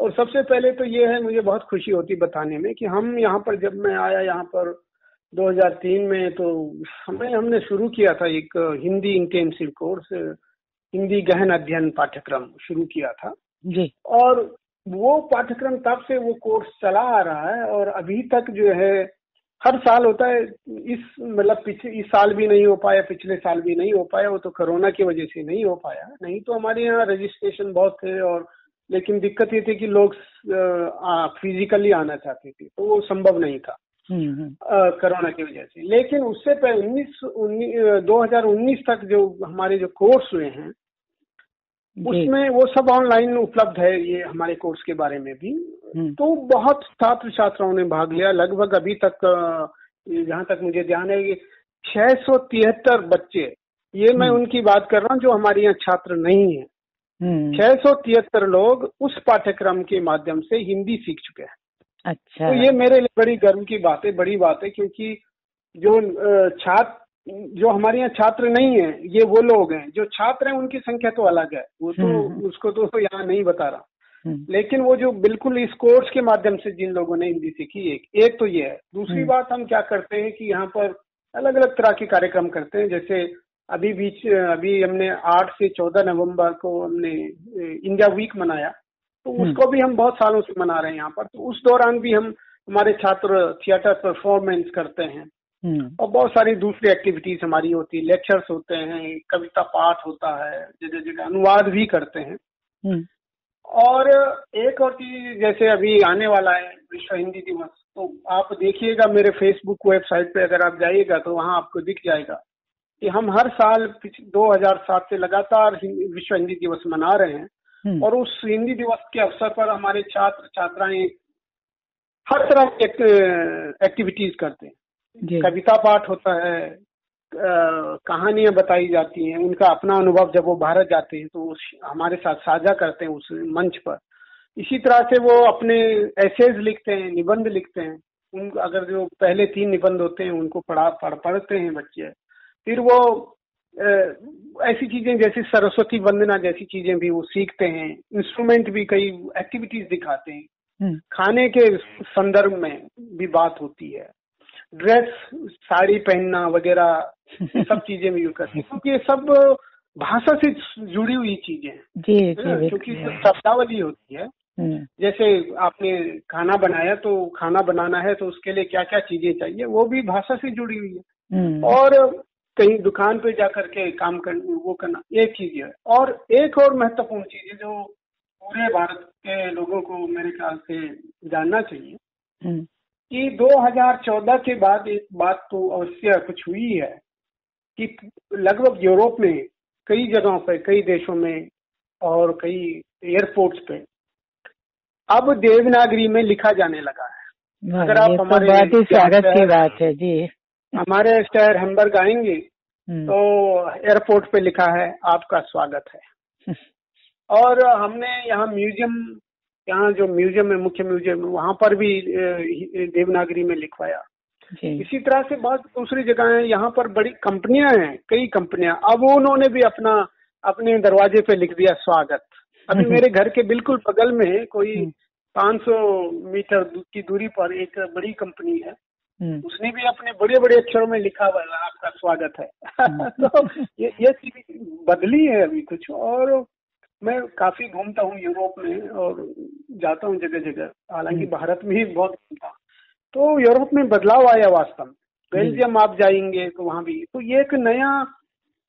और सबसे पहले तो ये है मुझे बहुत खुशी होती बताने में कि हम यहाँ पर जब मैं आया यहाँ पर 2003 में तो हमें हमने शुरू किया था एक हिंदी इंटेंसिव कोर्स हिंदी गहन अध्ययन पाठ्यक्रम शुरू किया था। जी। और वो पाठ्यक्रम तब से वो कोर्स चला आ रहा है और अभी तक जो है हर साल होता है इस मतलब पिछले इस साल भी नहीं हो पाया पिछले साल भी नहीं हो पाया वो तो कोरोना की वजह से नहीं हो पाया। नहीं तो हमारे यहाँ रजिस्ट्रेशन बहुत थे और लेकिन दिक्कत ये थी कि लोग फिजिकली आना चाहते थे तो वो संभव नहीं था। हम्म, हम्म। कोरोना की वजह से। लेकिन उससे पहले उन्नीस दो हज़ार उन्नीस तक जो हमारे जो कोर्स हुए हैं उसमें वो सब ऑनलाइन उपलब्ध है ये हमारे कोर्स के बारे में भी। हम्म। तो बहुत छात्र छात्राओं ने भाग लिया। लगभग अभी तक जहाँ तक मुझे ध्यान है छह सौ तिहत्तर बच्चे ये मैं उनकी बात कर रहा हूँ जो हमारे यहाँ छात्र नहीं है। छह सौ तिहत्तर लोग उस पाठ्यक्रम के माध्यम से हिंदी सीख चुके हैं। अच्छा। तो ये मेरे लिए बड़ी गर्व की बात है बड़ी बात है क्योंकि जो छात्र जो हमारे यहाँ छात्र नहीं है ये वो लोग हैं जो छात्र हैं उनकी संख्या तो अलग है वो तो हम्म, हम्म। उसको तो यहाँ नहीं बता रहा हम्म। लेकिन वो जो बिल्कुल इस कोर्स के माध्यम से जिन लोगों ने हिंदी सीखी एक एक तो ये है दूसरी बात हम क्या करते हैं कि यहाँ पर अलग अलग तरह के कार्यक्रम करते हैं जैसे अभी बीच अभी हमने आठ से चौदह नवंबर को हमने इंडिया वीक मनाया तो। उसको भी हम बहुत सालों से मना रहे हैं यहाँ पर तो उस दौरान भी हम हमारे छात्र थिएटर परफॉर्मेंस करते हैं। और बहुत सारी दूसरी एक्टिविटीज़ हमारी होती है लेक्चर्स होते हैं कविता पाठ होता है जगह जगह अनुवाद भी करते हैं हम्म। और एक और चीज़ जैसे अभी आने वाला है विश्व हिंदी दिवस तो आप देखिएगा मेरे फेसबुक वेबसाइट पे अगर आप जाइएगा तो वहाँ आपको दिख जाएगा कि हम हर साल 2007 से लगातार विश्व हिंदी दिवस मना रहे हैं हम्म। और उस हिंदी दिवस के अवसर पर हमारे छात्र छात्राएँ हर तरह की एक्टिविटीज़ करते हैं कविता पाठ होता है कहानियाँ बताई जाती हैं उनका अपना अनुभव जब वो भारत जाते हैं तो उस हमारे साथ साझा करते हैं उस मंच पर। इसी तरह से वो अपने एसेज लिखते हैं निबंध लिखते हैं। उन अगर जो पहले तीन निबंध होते हैं उनको पढ़ा पढ़ पढ़ते हैं बच्चे। फिर वो ऐसी चीज़ें जैसे सरस्वती वंदना जैसी चीज़ें भी वो सीखते हैं। इंस्ट्रूमेंट भी कई एक्टिविटीज़ दिखाते हैं। हम्म। खाने के संदर्भ में भी बात होती है। ड्रेस साड़ी पहनना वगैरह सब [LAUGHS] चीज़ें भी यूज़ करते हैं। क्योंकि ये सब भाषा से जुड़ी हुई चीज़ें हैं। क्योंकि शब्दावली होती है। हम्म। जैसे आपने खाना बनाया तो खाना बनाना है तो उसके लिए क्या क्या चीज़ें चाहिए वो भी भाषा से जुड़ी हुई है। हम्म। और कहीं दुकान पे जाकर के काम कर वो करना एक चीज़ है। और एक और महत्वपूर्ण चीज़ है जो पूरे भारत के लोगों को मेरे ख्याल से जानना चाहिए। हम्म। कि 2014 के बाद एक बात तो अवश्य कुछ हुई है कि लगभग यूरोप में कई जगहों पर कई देशों में और कई एयरपोर्ट्स पे अब देवनागरी में लिखा जाने लगा है। अगर आप तो हमारे स्वागत की बात है जी। हमारे शहर हेम्बर्ग आएँगे हम्म। तो एयरपोर्ट पे लिखा है आपका स्वागत है। [LAUGHS] और हमने यहाँ म्यूज़ियम यहाँ जो म्यूज़ियम है मुख्य म्यूज़ियम है वहाँ पर भी देवनागरी में लिखवाया। इसी तरह से बहुत दूसरी जगह है यहाँ पर बड़ी कंपनियाँ हैं कई कंपनियाँ। अब उन्होंने भी अपना अपने दरवाजे पे लिख दिया स्वागत। अभी मेरे घर के बिल्कुल बगल में कोई 500 हम्म। मीटर की दूरी पर एक बड़ी कंपनी है। हम्म। उसने भी अपने बड़े बड़े अक्षरों में लिखा हुआ है आपका स्वागत है। हम्म। [LAUGHS] तो ये ये चीज़ बदली है अभी कुछ और। मैं काफ़ी घूमता हूँ यूरोप में और जाता हूँ जगह जगह हालाँकि हम्म। भारत में ही बहुत घूमता तो यूरोप में बदलाव आया वास्तव में। बेल्जियम आप जाएँगे तो वहाँ भी। तो ये एक नया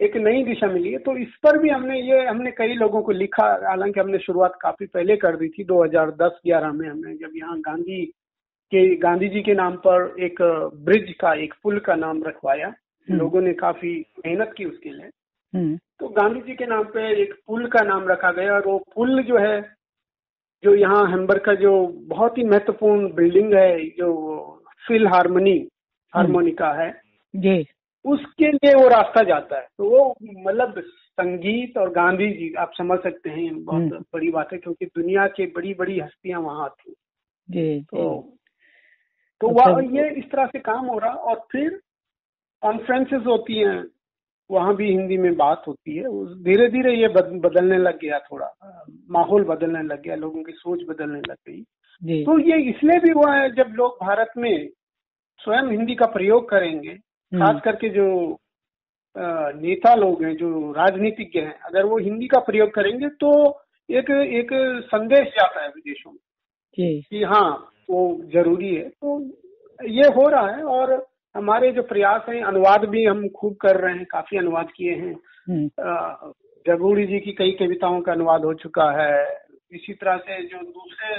एक नई दिशा मिली है। तो इस पर भी हमने ये हमने कई लोगों को लिखा। हालाँकि हमने शुरुआत काफ़ी पहले कर दी थी 2010-11 में हमने। जब यहाँ गांधी के गांधी जी के नाम पर एक ब्रिज का एक पुल का नाम रखवाया हम्म। लोगों ने काफ़ी मेहनत की उसके लिए। हम्म। तो गांधी जी के नाम पे एक पुल का नाम रखा गया और वो पुल जो है जो यहाँ हेम्बर का जो बहुत ही महत्वपूर्ण बिल्डिंग है जो फिल हारमोनी हारमोनिका है जी। उसके लिए वो रास्ता जाता है। तो वो मतलब संगीत और गांधी जी आप समझ सकते हैं बहुत हम्म। बड़ी बात है क्योंकि दुनिया के बड़ी बड़ी हस्तियाँ वहाँ थी। जी तो तो अच्छा। वह ये इस तरह से काम हो रहा और फिर कॉन्फ्रेंसेस होती हैं वहाँ भी हिंदी में बात होती है। धीरे धीरे ये बदलने लग गया थोड़ा। माहौल बदलने लग गया लोगों की सोच बदलने लग गई। तो ये इसलिए भी हुआ है जब लोग भारत में स्वयं हिंदी का प्रयोग करेंगे हम्म। खास करके जो नेता लोग हैं जो राजनीतिज्ञ हैं अगर वो हिंदी का प्रयोग करेंगे तो एक एक संदेश जाता है विदेशों में कि हाँ वो ज़रूरी है। तो ये हो रहा है और हमारे जो प्रयास हैं अनुवाद भी हम खूब कर रहे हैं काफ़ी अनुवाद किए हैं हम्म। जगूड़ी जी की कई कविताओं का अनुवाद हो चुका है इसी तरह से जो दूसरे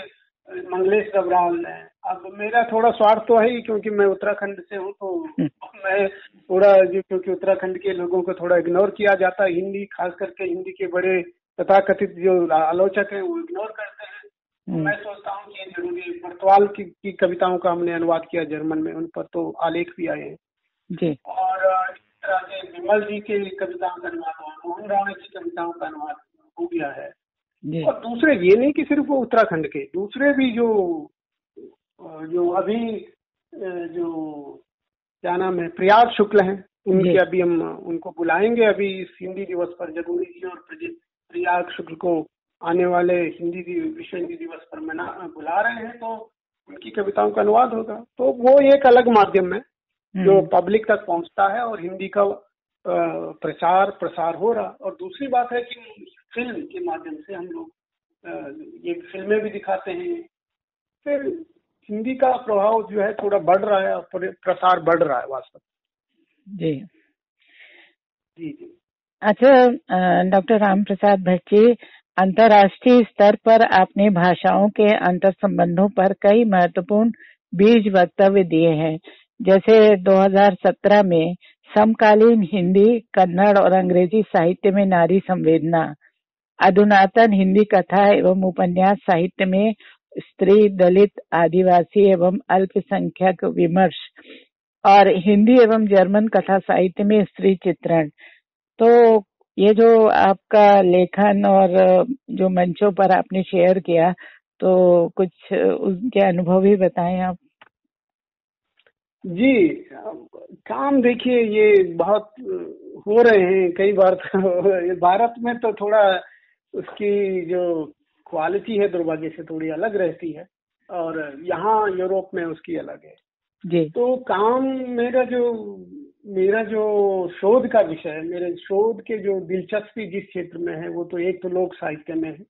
मंगलेश डबराल है अब मेरा थोड़ा स्वार्थ तो है ही क्योंकि मैं उत्तराखंड से हूँ तो हम्म। मैं थोड़ा जो क्योंकि उत्तराखंड के लोगों को थोड़ा इग्नोर किया जाता है हिंदी खास करके हिंदी के बड़े तथाकथित जो आलोचक हैं वो इग्नोर करते। मैं सोचता हूँ कि ज़रूरी बर्तवाल की, की कविताओं का हमने अनुवाद किया जर्मन में उन पर तो आलेख भी आए हैं। जी। और इस तरह से विमल जी के कविताओं का अनुवाद हुआ मोहन रावण की कविताओं का अनुवाद हो गया है। और दूसरे ये नहीं कि सिर्फ़ वो उत्तराखंड के दूसरे भी जो जो अभी जो क्या नाम है प्रयाग शुक्ल हैं उनके अभी हम उनको बुलाएँगे अभी इस हिंदी दिवस पर जगूरी जी और प्रयाग शुक्ल को आने वाले हिंदी विश्व हिंदी दिवस पर मना बुला रहे हैं तो उनकी कविताओं का अनुवाद होगा। तो वो एक अलग माध्यम है जो हम्म। पब्लिक तक पहुँचता है और हिंदी का प्रचार प्रसार हो रहा। और दूसरी बात है कि फ़िल्म के माध्यम से हम लोग ये फ़िल्में भी दिखाते हैं। फिर हिंदी का प्रभाव जो है थोड़ा बढ़ रहा है और प्रसार बढ़ रहा है वास्तव जी। जी जी। अच्छा डॉक्टर राम प्रसाद भट्ट जी अंतर्राष्ट्रीय स्तर पर आपने भाषाओं के अंतर संबंधों पर कई महत्वपूर्ण बीज वक्तव्य दिए हैं। जैसे 2017 में समकालीन हिंदी, कन्नड़ और अंग्रेज़ी साहित्य में नारी संवेदना, अधुनातन हिंदी कथा एवं उपन्यास साहित्य में स्त्री, दलित, आदिवासी एवं अल्पसंख्यक विमर्श और हिंदी एवं जर्मन कथा साहित्य में स्त्री चित्रण। तो ये जो आपका लेखन और जो मंचों पर आपने शेयर किया तो कुछ उनके अनुभव ही बताएँ आप। जी काम देखिए ये बहुत हो रहे हैं कई बार तो भारत में तो थोड़ा उसकी जो क्वालिटी है दुर्भाग्य से थोड़ी अलग रहती है और यहाँ यूरोप में उसकी अलग है। जी। तो काम मेरा जो मेरा जो शोध का विषय है मेरे शोध के जो दिलचस्पी जिस क्षेत्र में है वो तो एक तो लोक साहित्य में है।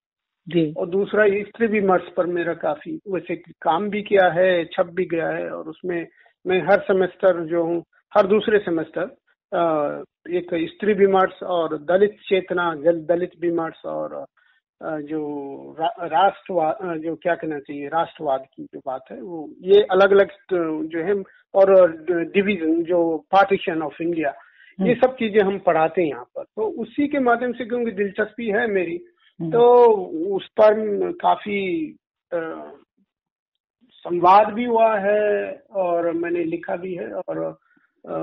जी। और दूसरा स्त्री विमर्श पर मेरा काफ़ी वैसे काम भी किया है छप भी गया है और उसमें मैं हर सेमेस्टर जो हूँ हर दूसरे सेमेस्टर एक स्त्री विमर्श और दलित चेतना दलित विमर्श और जो रा, राष्ट्रवाद जो क्या कहना चाहिए राष्ट्रवाद की जो बात है वो ये अलग अलग जो है और डिवीज़न जो पार्टीशन ऑफ़ इंडिया ये सब चीज़ें हम पढ़ाते हैं यहाँ पर। तो उसी के माध्यम से क्योंकि दिलचस्पी है मेरी हम्म। तो उस पर काफ़ी संवाद भी हुआ है और मैंने लिखा भी है और आ,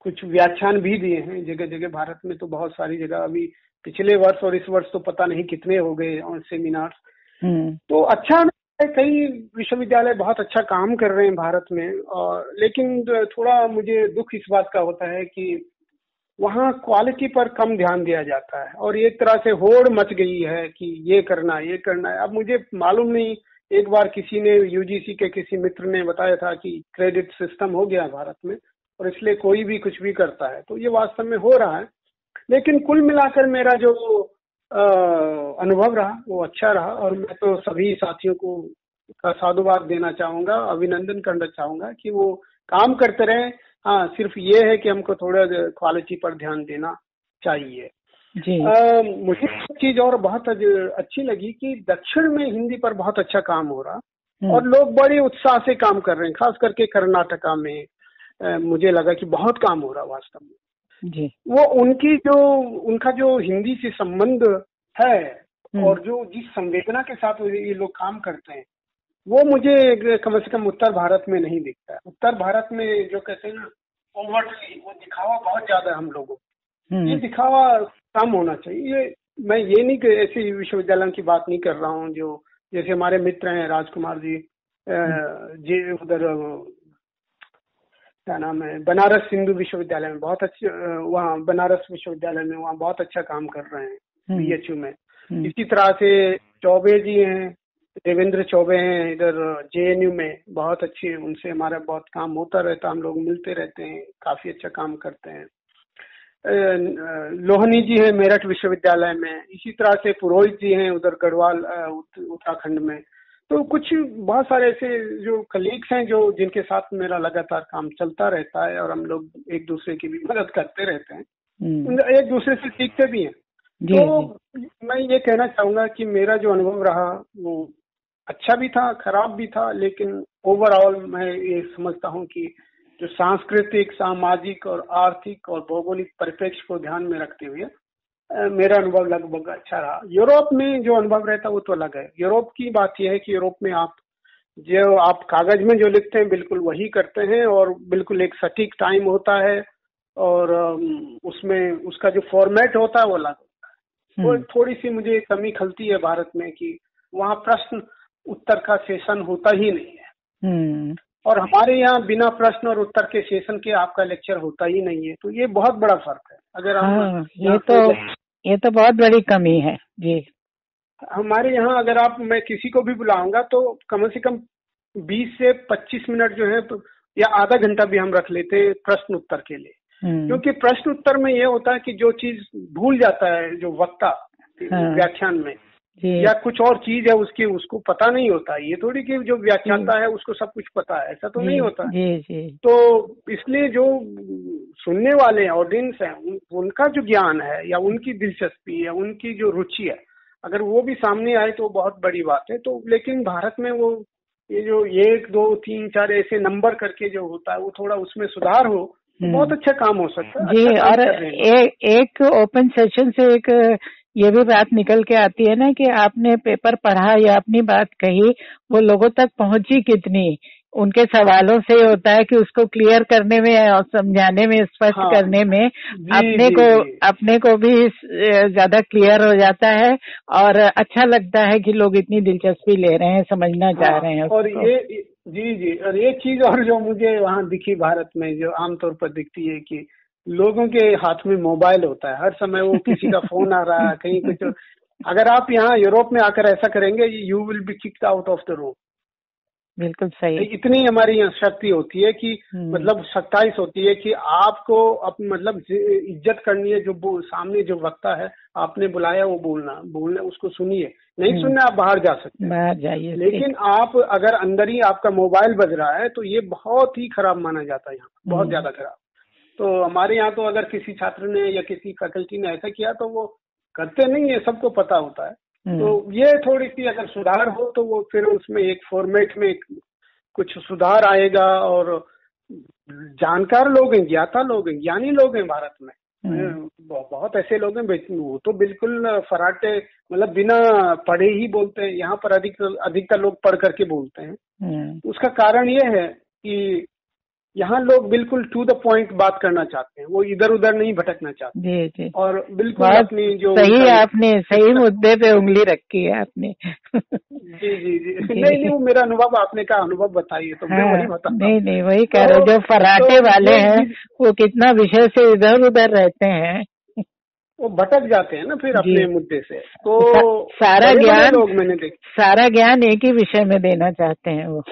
कुछ व्याख्यान भी दिए हैं। जगह जगह भारत में तो बहुत सारी जगह अभी पिछले वर्ष और इस वर्ष तो पता नहीं कितने हो गए सेमिनार हम्म। तो अच्छा कई विश्वविद्यालय बहुत अच्छा काम कर रहे हैं भारत में और लेकिन थोड़ा मुझे दुख इस बात का होता है कि वहाँ क्वालिटी पर कम ध्यान दिया जाता है और एक तरह से होड़ मच गई है कि ये करना ये करना है। अब मुझे मालूम नहीं एक बार किसी ने यूजीसी के किसी मित्र ने बताया था कि क्रेडिट सिस्टम हो गया भारत में और इसलिए कोई भी कुछ भी करता है। तो ये वास्तव में हो रहा है लेकिन कुल मिलाकर मेरा जो अनुभव रहा वो अच्छा रहा और मैं तो सभी साथियों को का साधुवाद देना चाहूँगा अभिनंदन करना चाहूँगा कि वो काम करते रहे। हाँ सिर्फ़ ये है कि हमको थोड़ा क्वालिटी पर ध्यान देना चाहिए। जी। आ, मुझे चीज़ और बहुत अच्छी लगी कि दक्षिण में हिंदी पर बहुत अच्छा काम हो रहा हम्म। और लोग बड़े उत्साह से काम कर रहे हैं खास करके कर्नाटका में। आ, मुझे लगा कि बहुत काम हो रहा वास्तव में। जी। वो उनकी जो उनका जो हिंदी से संबंध है हम्म। और जो जिस संवेदना के साथ ये लोग काम करते हैं वो मुझे कम से कम उत्तर भारत में नहीं दिखता है। उत्तर भारत में जो कहते हैं ना ओवरली वो दिखावा बहुत ज़्यादा है हम लोगों को। ये हम्म दिखावा कम होना चाहिए। ये मैं ये नहीं कि ऐसे विश्वविद्यालय की बात नहीं कर रहा हूँ जो जैसे हमारे मित्र हैं राजकुमार जी अ, जी उधर क्या नाम है बनारस हिंदू विश्वविद्यालय में बहुत अच्छे वहाँ बनारस विश्वविद्यालय में वहाँ बहुत अच्छा काम कर रहे हैं हम्म। बीएचयू में। हम्म, इसी तरह से चौबे जी हैं देवेंद्र चौबे हैं इधर जेएनयू में बहुत अच्छे उनसे हमारा बहुत काम होता रहता हम लोग मिलते रहते हैं काफ़ी अच्छा काम करते हैं। लोहनी जी हैं मेरठ विश्वविद्यालय में इसी तरह से पुरोहित जी हैं उधर गढ़वाल उत्तराखंड में। तो कुछ बहुत सारे ऐसे जो कलीग्स हैं जो जिनके साथ मेरा लगातार काम चलता रहता है और हम लोग एक दूसरे की भी मदद करते रहते हैं। हम्म, एक दूसरे से सीखते भी हैं। तो मैं ये कहना चाहूँगा कि मेरा जो अनुभव रहा वो अच्छा भी था खराब भी था लेकिन ओवरऑल मैं ये समझता हूँ कि जो सांस्कृतिक सामाजिक और आर्थिक और भौगोलिक परिप्रेक्ष्य को ध्यान में रखते हुए मेरा अनुभव लगभग अच्छा रहा। यूरोप में जो अनुभव रहता है वो तो अलग है। यूरोप की बात यह है कि यूरोप में आप जो आप कागज़ में जो लिखते हैं बिल्कुल वही करते हैं और बिल्कुल एक सटीक टाइम होता है और उसमें उसका जो फॉर्मेट होता है वो अलग होता वो हम्म, थोड़ी सी मुझे कमी खलती है भारत में कि वहाँ प्रश्न उत्तर का सेशन होता ही नहीं है। हम्म, और हमारे यहाँ बिना प्रश्न और उत्तर के सेशन के आपका लेक्चर होता ही नहीं है। तो ये बहुत बड़ा फ़र्क है। अगर हम हाँ ये तो ये तो बहुत बड़ी कमी है जी। हमारे यहाँ अगर आप मैं किसी को भी बुलाऊँगा तो कम से कम 20 से 25 मिनट जो है तो- या आधा घंटा भी हम रख लेते हैं प्रश्न उत्तर के लिए। हम्म, क्योंकि प्रश्न उत्तर में ये होता है कि जो चीज़ भूल जाता है जो वक्ता हाँ। व्याख्यान में या कुछ और चीज़ है उसकी उसको पता नहीं होता। ये थोड़ी कि जो व्याख्याता है उसको सब कुछ पता है। ऐसा तो नहीं होता। जी जी। तो इसलिए जो सुनने वाले हैं ऑडियंस हैं उन, उनका जो ज्ञान है या उनकी दिलचस्पी या उनकी जो रुचि है अगर वो भी सामने आए तो बहुत बड़ी बात है। तो लेकिन भारत में वो ये जो एक दो तीन चार ऐसे नंबर करके जो होता है वो थोड़ा उसमें सुधार हो तो हम्म। बहुत अच्छा काम हो सकता है। जी अच्छा और हैं। ए, एक ओपन सेशन से एक ये भी बात निकल के आती है ना कि आपने पेपर पढ़ा या अपनी बात कही वो लोगों तक पहुँची कितनी उनके सवालों से होता है कि उसको क्लियर करने में और समझाने में स्पष्ट हाँ। करने में जी, अपने जी, को जी। अपने को भी ज़्यादा क्लियर हो जाता है और अच्छा लगता है कि लोग इतनी दिलचस्पी ले रहे हैं समझना चाह हाँ, रहे हैं और ये जी जी और ये चीज़ और जो मुझे वहाँ दिखी भारत में जो आमतौर पर दिखती है कि लोगों के हाथ में मोबाइल होता है। हर समय वो किसी का फ़ोन आ रहा है कहीं कुछ अगर आप यहाँ यूरोप में आकर ऐसा करेंगे you will be kicked out of the room बिल्कुल सही। इतनी हमारी यहाँ शक्ति होती है कि हम्म। मतलब सत्ताईस होती है कि आपको अप मतलब इज़्ज़त करनी है जो सामने जो वक्ता है आपने बुलाया वो बोलना बोलना उसको सुनिए। नहीं हम्म। सुनना आप बाहर जा सकते हैं। बाहर जाइए लेकिन आप अगर अंदर ही आपका मोबाइल बज रहा है तो ये बहुत ही खराब माना जाता है यहाँ। बहुत हम्म। ज़्यादा खराब। तो हमारे यहाँ तो अगर किसी छात्र ने या किसी फैकल्टी ने ऐसा किया तो वो करते नहीं है सबको पता होता है हम्म। तो ये थोड़ी सी अगर सुधार हो तो वो फिर उसमें एक फॉर्मेट में कुछ सुधार आएगा और जानकार लोग हैं ज्ञाता लोग हैं ज्ञानी लोग हैं भारत में हम्म। बहुत बहुत ऐसे लोग हैं वो तो बिल्कुल फराटे मतलब बिना पढ़े ही बोलते हैं यहाँ पर अधिक अधिकतर लोग पढ़ करके बोलते हैं हम्म, उसका कारण ये है कि यहाँ लोग बिल्कुल टू द पॉइंट बात करना चाहते हैं। वो इधर उधर नहीं भटकना चाहते। जी जी। और बिल्कुल अपनी जो सही आपने सही मुद्दे पे उंगली रखी है आपने। जी जी जी। [LAUGHS] नहीं नहीं वो मेरा अनुभव आपने का अनुभव बताइए तो मैं हाँ, वही बता नहीं नहीं वही कह रहे तो- जो फराटे तो वाले हैं वो कितना विषय से इधर उधर रहते हैं। वो भटक जाते हैं ना फिर अपने मुद्दे से। तो सारा ज्ञान- लोग मैंने देखे सारा ज्ञान एक ही विषय में देना चाहते हैं वो।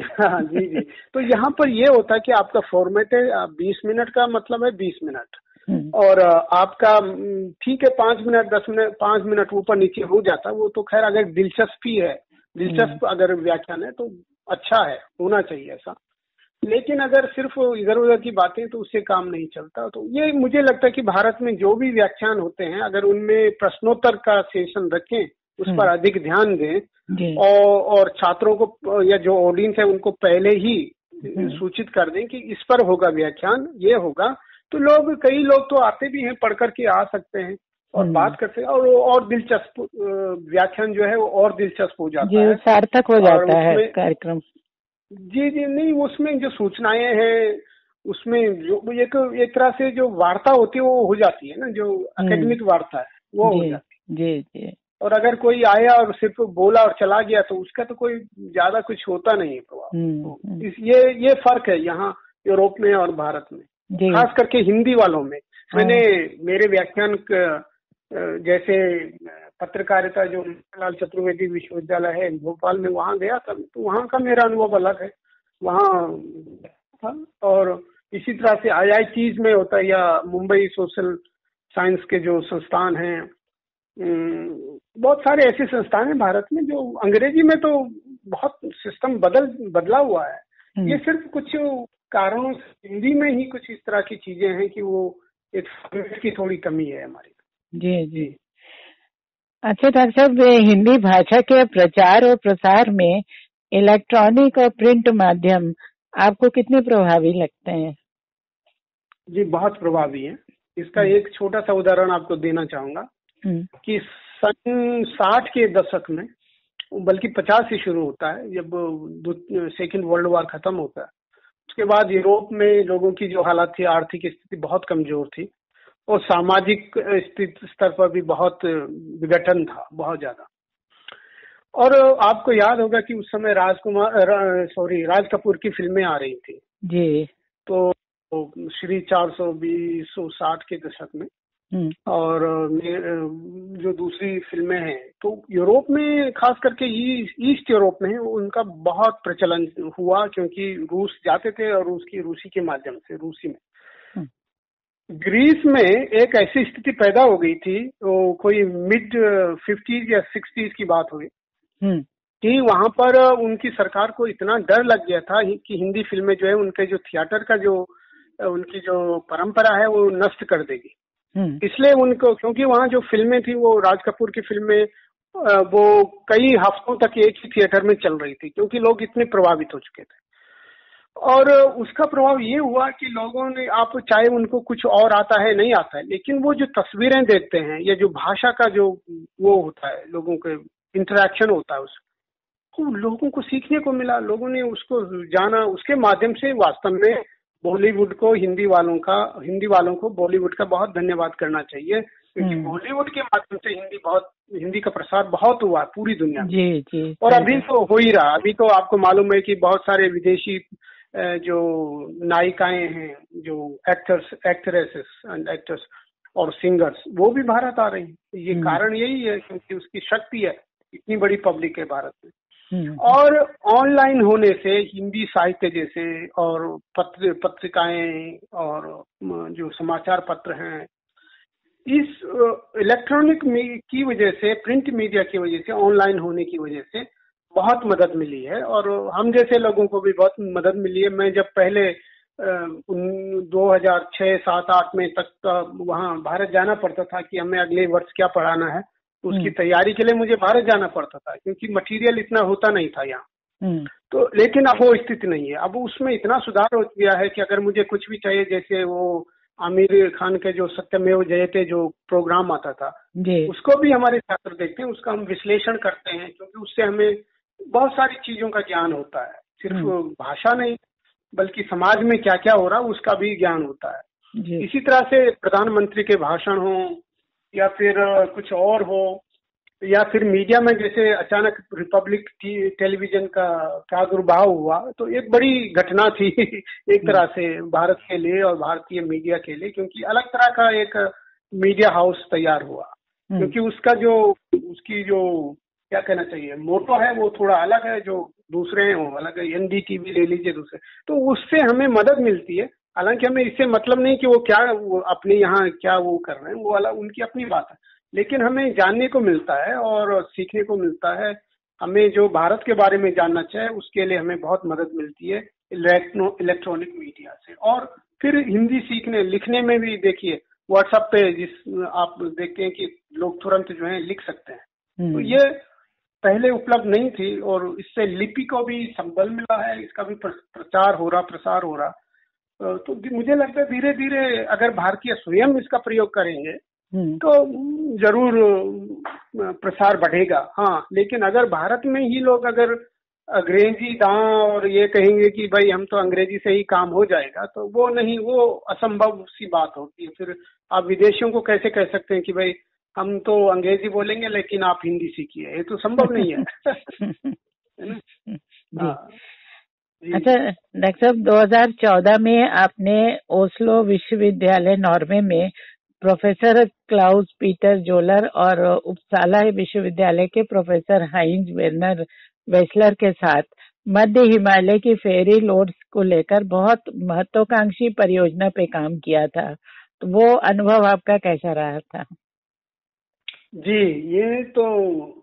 हाँ जी जी। तो यहाँ पर ये होता है कि आपका फॉर्मेट है बीस मिनट का मतलब है बीस मिनट। हम्म, और आपका ठीक है पाँच मिनट दस मिनट पाँच मिनट ऊपर नीचे हो जाता है वो तो खैर अगर दिलचस्पी है दिलचस्प अगर व्याख्यान है तो अच्छा है होना चाहिए ऐसा। लेकिन अगर सिर्फ़ इधर उधर की बातें तो उससे काम नहीं चलता। तो ये मुझे लगता है कि भारत में जो भी व्याख्यान होते हैं अगर उनमें प्रश्नोत्तर का सेशन रखें उस पर अधिक ध्यान दें। और, और छात्रों को या जो ऑडियंस है उनको पहले ही हम्म। सूचित कर दें कि इस पर होगा व्याख्यान ये होगा। तो लोग कई लोग तो आते भी हैं पढ़ करके आ सकते हैं और हम्म। बात करते हैं और वो और दिलचस्प व्याख्यान जो है वो और दिलचस्प हो जाता है। सार्थक हो जाता है कार्यक्रम। जी जी नहीं उसमें जो सूचनाएँ हैं उसमें जो एक एक तरह से जो वार्ता होती है वो हो जाती है ना जो अकेडमिक हम्म। वार्ता है वो हो जाती है। जी जी। और अगर कोई आया और सिर्फ़ बोला और चला गया तो उसका तो कोई ज़्यादा कुछ होता नहीं है प्रभाव। हम्म, हम्म। इस ये ये फ़र्क है यहाँ यूरोप में और भारत में। खास करके हिंदी वालों में। हाँ। मैंने मेरे व्याख्यान जैसे पत्रकारिता जो लाल चतुर्वेदी विश्वविद्यालय है भोपाल में वहाँ गया था तो वहाँ का मेरा अनुभव अलग है। वहाँ था और इसी तरह से आई आई टीज में होता है या मुंबई सोशल साइंस के जो संस्थान हैं बहुत सारे ऐसे संस्थान हैं भारत में जो अंग्रेज़ी में तो बहुत सिस्टम बदल बदला हुआ है हम्म। ये सिर्फ़ कुछ कारणों से हिंदी में ही कुछ इस तरह की चीज़ें हैं कि वो एक की थोड़ी कमी है हमारी जी जी अच्छा डॉक्टर साहब हिंदी भाषा के प्रचार और प्रसार में इलेक्ट्रॉनिक और प्रिंट माध्यम आपको कितने प्रभावी लगते हैं जी बहुत प्रभावी है इसका हम्म। एक छोटा सा उदाहरण आपको देना चाहूँगा हम्म। कि सन साठ के दशक में बल्कि पचास से शुरू होता है जब सेकेंड वर्ल्ड वॉर खत्म होता है। उसके बाद यूरोप में लोगों की जो हालत थी आर्थिक स्थिति बहुत कमज़ोर थी और सामाजिक स्थिति स्तर पर भी बहुत विघटन था बहुत ज़्यादा। और आपको याद होगा कि उस समय राजकुमार सॉरी राज कपूर की फ़िल्में आ रही थी। जी। तो श्री चार सौ बीस सौ साठ के दशक में। और जो दूसरी फ़िल्में हैं तो यूरोप में खास करके ईस्ट यूरोप में उनका बहुत प्रचलन हुआ क्योंकि रूस जाते थे और रूस की रूसी के माध्यम से रूसी में ग्रीस में एक ऐसी स्थिति पैदा हो गई थी तो कोई मिड फिफ्टीज या सिक्सटीज की बात हुई हम्म। कि वहाँ पर उनकी सरकार को इतना डर लग गया था कि हिंदी फ़िल्में जो है उनके जो थिएटर का जो उनकी जो परंपरा है वो नष्ट कर देगी हम्म। इसलिए उनको, क्योंकि वहाँ जो फ़िल्में थी, वो राज कपूर की फ़िल्में वो कई हफ्तों तक एक ही थिएटर में चल रही थी, क्योंकि लोग इतने प्रभावित हो चुके थे। और उसका प्रभाव ये हुआ कि लोगों ने, आप चाहे उनको कुछ और आता है, नहीं आता है, लेकिन वो जो तस्वीरें देखते हैं, या जो भाषा का जो वो होता है, लोगों के इंटरेक्शन होता है उसको तो लोगों को सीखने को मिला, लोगों ने उसको जाना, उसके माध्यम से वास्तव में बॉलीवुड को हिंदी वालों का हिंदी वालों को बॉलीवुड का बहुत धन्यवाद करना चाहिए क्योंकि हम्म। बॉलीवुड के माध्यम से हिंदी बहुत हिंदी का प्रसार बहुत हुआ पूरी दुनिया में जी जी और अभी तो हो ही रहा अभी तो आपको मालूम है कि बहुत सारे विदेशी जो नायिकाएँ हैं जो एक्टर्स एक्ट्रेसेस एंड एक्टर्स और सिंगर्स वो भी भारत आ रही हैं ये हम्म। कारण यही है क्योंकि उसकी शक्ति है इतनी बड़ी पब्लिक है भारत में। और ऑनलाइन होने से, हिंदी साहित्य जैसे और पत्र, पत्रिकाएँ और जो समाचार पत्र हैं, इस इलेक्ट्रॉनिक की वजह से, प्रिंट मीडिया की वजह से, ऑनलाइन होने की वजह से बहुत मदद मिली है। और हम जैसे लोगों को भी बहुत मदद मिली है। मैं जब पहले दो हज़ार छह, सात, आठ में तक वहाँ भारत जाना पड़ता था कि हमें अगले वर्ष क्या पढ़ाना है। उसकी हम्म। तैयारी के लिए मुझे भारत जाना पड़ता था क्योंकि मटेरियल इतना होता नहीं था यहाँ हम्म। तो लेकिन अब वो स्थिति नहीं है अब उसमें इतना सुधार हो गया है कि अगर मुझे कुछ भी चाहिए जैसे वो आमिर खान के जो सत्यमेव जयते जो प्रोग्राम आता था उसको भी हमारे छात्र देखते हैं उसका हम विश्लेषण करते हैं क्योंकि उससे हमें बहुत सारी चीज़ों का ज्ञान होता है सिर्फ़ हम्म। भाषा नहीं बल्कि समाज में क्या क्या हो रहा है उसका भी ज्ञान होता है इसी तरह से प्रधानमंत्री के भाषण हो या फिर कुछ और हो या फिर मीडिया में जैसे अचानक रिपब्लिक टेलीविज़न का प्रादुर्भाव हुआ तो एक बड़ी घटना थी [LAUGHS] एक तरह से भारत के लिए और भारतीय मीडिया के लिए क्योंकि अलग तरह का एक मीडिया हाउस तैयार हुआ हम्म। क्योंकि उसका जो उसकी जो क्या कहना चाहिए मोटो है वो थोड़ा अलग है जो दूसरे हैं वो अलग है एनडी टीवी ले लीजिए दूसरे तो उससे हमें मदद मिलती है हालाँकि हमें इससे मतलब नहीं कि वो क्या वो अपने यहाँ क्या वो कर रहे हैं वो अलग उनकी अपनी बात है। लेकिन हमें जानने को मिलता है और सीखने को मिलता है। हमें जो भारत के बारे में जानना चाहे उसके लिए हमें बहुत मदद मिलती है इलेक्ट्रॉनिक मीडिया से। और फिर हिंदी सीखने लिखने में भी देखिए व्हाट्सएप पे जिस आप देखते हैं कि लोग तुरंत जो है लिख सकते हैं। तो हम्म। ये पहले उपलब्ध नहीं थी और इससे लिपि को भी संबल मिला है इसका भी प्रचार हो रहा प्रसार हो रहा। तो मुझे लगता है धीरे धीरे अगर भारतीय स्वयं इसका प्रयोग करेंगे हम्म। तो ज़रूर प्रसार बढ़ेगा। हाँ लेकिन अगर भारत में ही लोग अगर अंग्रेज़ी दां और ये कहेंगे कि भाई हम तो अंग्रेज़ी से ही काम हो जाएगा तो वो नहीं वो असंभव सी बात होती है। फिर आप विदेशियों को कैसे कह सकते हैं कि भाई हम तो अंग्रेज़ी बोलेंगे लेकिन आप हिंदी सीखिए? ये तो संभव नहीं है। [LAUGHS] है ना? हाँ। अच्छा डॉक्टर साहब 2014 में आपने ओस्लो विश्वविद्यालय नॉर्वे में प्रोफेसर क्लाउस पीटर जोलर और उपसाला विश्वविद्यालय के प्रोफेसर हाइंज वेर्नर वेस्लर के साथ मध्य हिमालय की फेरी लोड्स को लेकर बहुत महत्वाकांक्षी परियोजना पे काम किया था। तो वो अनुभव आपका कैसा रहा था? जी ये तो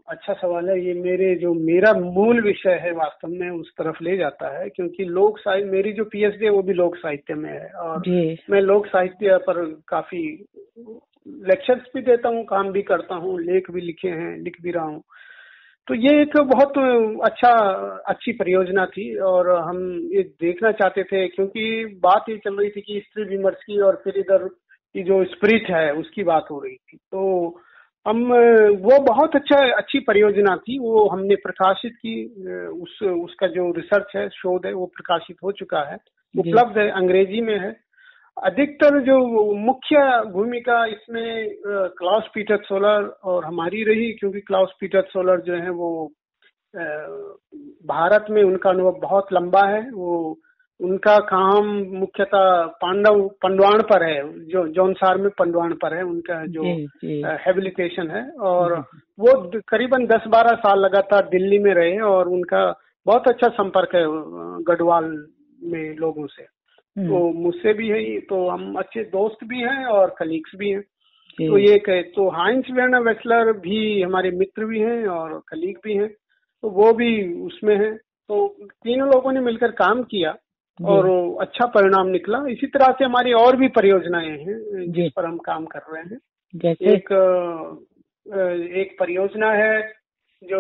अच्छा सवाल है। ये मेरे जो मेरा मूल विषय है वास्तव में उस तरफ़ ले जाता है क्योंकि लोक साहित्य मेरी जो पीएचडी है वो भी लोक साहित्य में है और मैं लोक साहित्य पर काफ़ी लेक्चर्स भी देता हूँ काम भी करता हूँ लेख भी लिखे हैं लिख भी रहा हूँ। तो ये एक बहुत अच्छा अच्छी परियोजना थी और हम ये देखना चाहते थे क्योंकि बात ये चल रही थी कि स्त्री विमर्श की और फिर इधर की जो स्प्रिट है उसकी बात हो रही थी। तो हम वो बहुत अच्छा अच्छी परियोजना थी। वो हमने प्रकाशित की उस उसका जो रिसर्च है शोध है वो प्रकाशित हो चुका है। उपलब्ध है अंग्रेज़ी में है। अधिकतर जो मुख्य भूमिका इसमें क्लाउस पीटर सोलर और हमारी रही क्योंकि क्लाउस पीटर सोलर जो है वो भारत में उनका अनुभव बहुत लंबा है। वो उनका काम मुख्यतः पांडव पंडवाण पर है जो जौनसार में पंडवाण पर है उनका जो हेबिलिटेशन है और वो करीबन 10-12 साल लगातार दिल्ली में रहे और उनका बहुत अच्छा संपर्क है गढ़वाल में लोगों से। हम्म। तो मुझसे भी है तो हम अच्छे दोस्त भी हैं और कलीग्स भी हैं। तो ये कहे तो हाइंस वेना वेस्लर भी हमारे मित्र भी हैं और कलीग भी हैं तो वो भी उसमें है। तो तीनों लोगों ने मिलकर काम किया। और अच्छा परिणाम निकला। इसी तरह से हमारी और भी परियोजनाएँ हैं जिस पर हम काम कर रहे हैं। जैसे? एक एक परियोजना है जो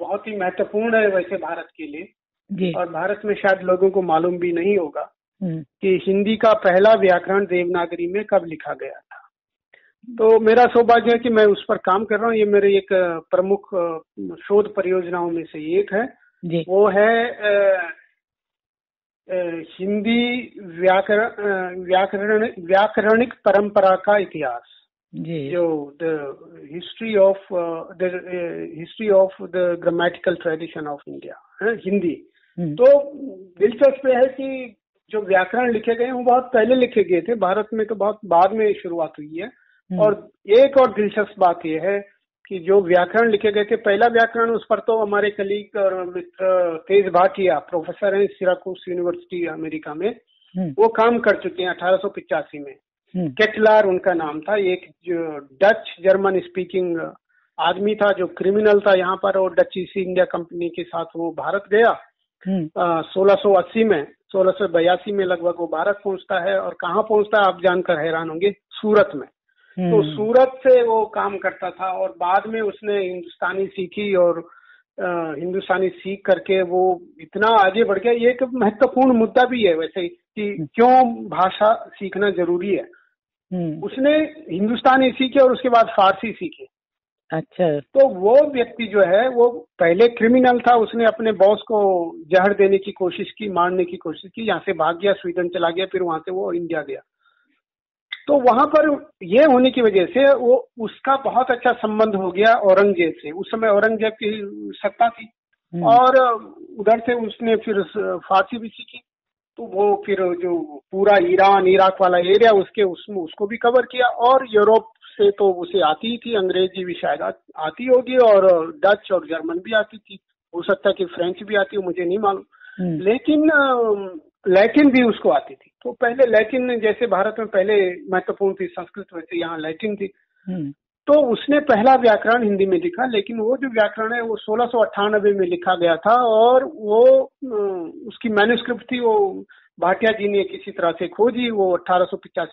बहुत ही महत्वपूर्ण है वैसे भारत के लिए। और भारत में शायद लोगों को मालूम भी नहीं होगा हम्म। कि हिंदी का पहला व्याकरण देवनागरी में कब लिखा गया था। तो मेरा सौभाग्य है कि मैं उस पर काम कर रहा हूँ। ये मेरे एक प्रमुख शोध परियोजनाओं में से एक है। वो है हिंदी व्याकरण व्याकरण व्याकरणिक परंपरा का इतिहास। जो। The history of the history of the grammatical tradition of India Hindi. Hmm. तो दिलचस्प है कि जो व्याकरण लिखे गए वो बहुत पहले लिखे गए थे। भारत में तो बहुत बाद में शुरुआत हुई है। हम्म। और एक और दिलचस्प बात यह है कि जो व्याकरण लिखे गए थे पहला व्याकरण उस पर तो हमारे कलीग और मिस्टर तेज भाटिया प्रोफेसर हैं सिराकुस यूनिवर्सिटी अमेरिका में हम्म। वो काम कर चुके हैं अठारह में केटलार हम्म। उनका नाम था एक जो डच जर्मन स्पीकिंग आदमी था जो क्रिमिनल था यहाँ पर और डच ईस्ट इंडिया कंपनी के साथ वो भारत गया हम्म। सोलह सौ अस्सी में सोलह सौ बयासी में लगभग वो भारत पहुँचता है और कहाँ पहुँचता है आप जानकर हैरान होंगे सूरत में तो हम्म। सूरत से वो काम करता था और बाद में उसने हिंदुस्तानी सीखी और हिंदुस्तानी सीख करके वो इतना आगे बढ़ गया ये एक महत्वपूर्ण मुद्दा भी है वैसे कि हम्म। क्यों भाषा सीखना ज़रूरी है हम्म। उसने हिंदुस्तानी सीखे और उसके बाद फारसी सीखे अच्छा तो वो व्यक्ति जो है वो पहले क्रिमिनल था उसने अपने बॉस को जहर देने की कोशिश की मारने की कोशिश की यहाँ से भाग गया स्वीडन चला गया फिर वहाँ से वो इंडिया गया तो वहाँ पर ये होने की वजह से वो उसका बहुत अच्छा संबंध हो गया औरंगज़ेब से। उस समय औरंगज़ेब की सत्ता थी। हम्म। और उधर से उसने फिर फारसी भी सीखी। तो वो फिर जो पूरा ईरान इराक वाला एरिया उसके उसमें उसको भी कवर किया। और यूरोप से तो उसे आती ही थी अंग्रेज़ी भी शायद आती होगी और डच और जर्मन भी आती थी। हो सकता है कि फ्रेंच भी आती हो मुझे नहीं मालूम। लेकिन लैटिन भी उसको आती थी। तो पहले लैटिन जैसे भारत में पहले महत्वपूर्ण थी संस्कृत वैसे यहाँ लैटिन थी। हम्म। तो उसने पहला व्याकरण हिंदी में लिखा लेकिन वो जो व्याकरण है वो सोलह में लिखा गया था और वो उसकी मैन्यूस्क्रिप्ट थी वो भाटिया जी ने किसी तरह से खोजी वो अठारह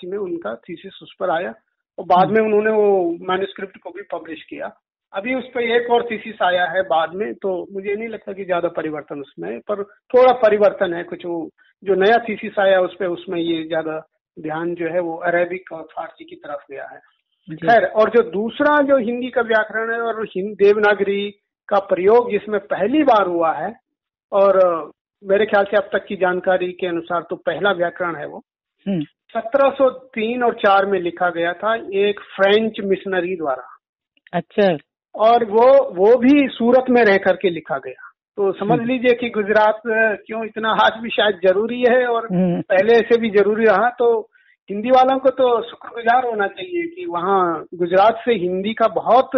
में उनका थीसिस उस पर आया। और बाद में उन्होंने वो मैन्युस्क्रिप्ट को भी पब्लिश किया। अभी उस पर एक और थीसिस आया है बाद में तो मुझे नहीं लगता कि ज़्यादा परिवर्तन उसमें है पर थोड़ा परिवर्तन है कुछ वो जो नया थीसिस आया उस पर उसमें ये ज़्यादा ध्यान जो है वो अरेबिक और फारसी की तरफ़ गया है। खैर और जो दूसरा जो हिंदी का व्याकरण है और देवनागरी का प्रयोग जिसमें पहली बार हुआ है और मेरे ख्याल से अब तक की जानकारी के अनुसार तो पहला व्याकरण है वो। हम्म। सत्रह सौ तीन और चार में लिखा गया था एक फ्रेंच मिशनरी द्वारा। अच्छा। और वो वो भी सूरत में रह करके लिखा गया। तो समझ हम्म। लीजिए कि गुजरात क्यों इतना आज भी शायद ज़रूरी है और हम्म। पहले से भी ज़रूरी रहा तो हिंदी वालों को तो शुक्रगुजार होना चाहिए कि वहाँ गुजरात से हिंदी का बहुत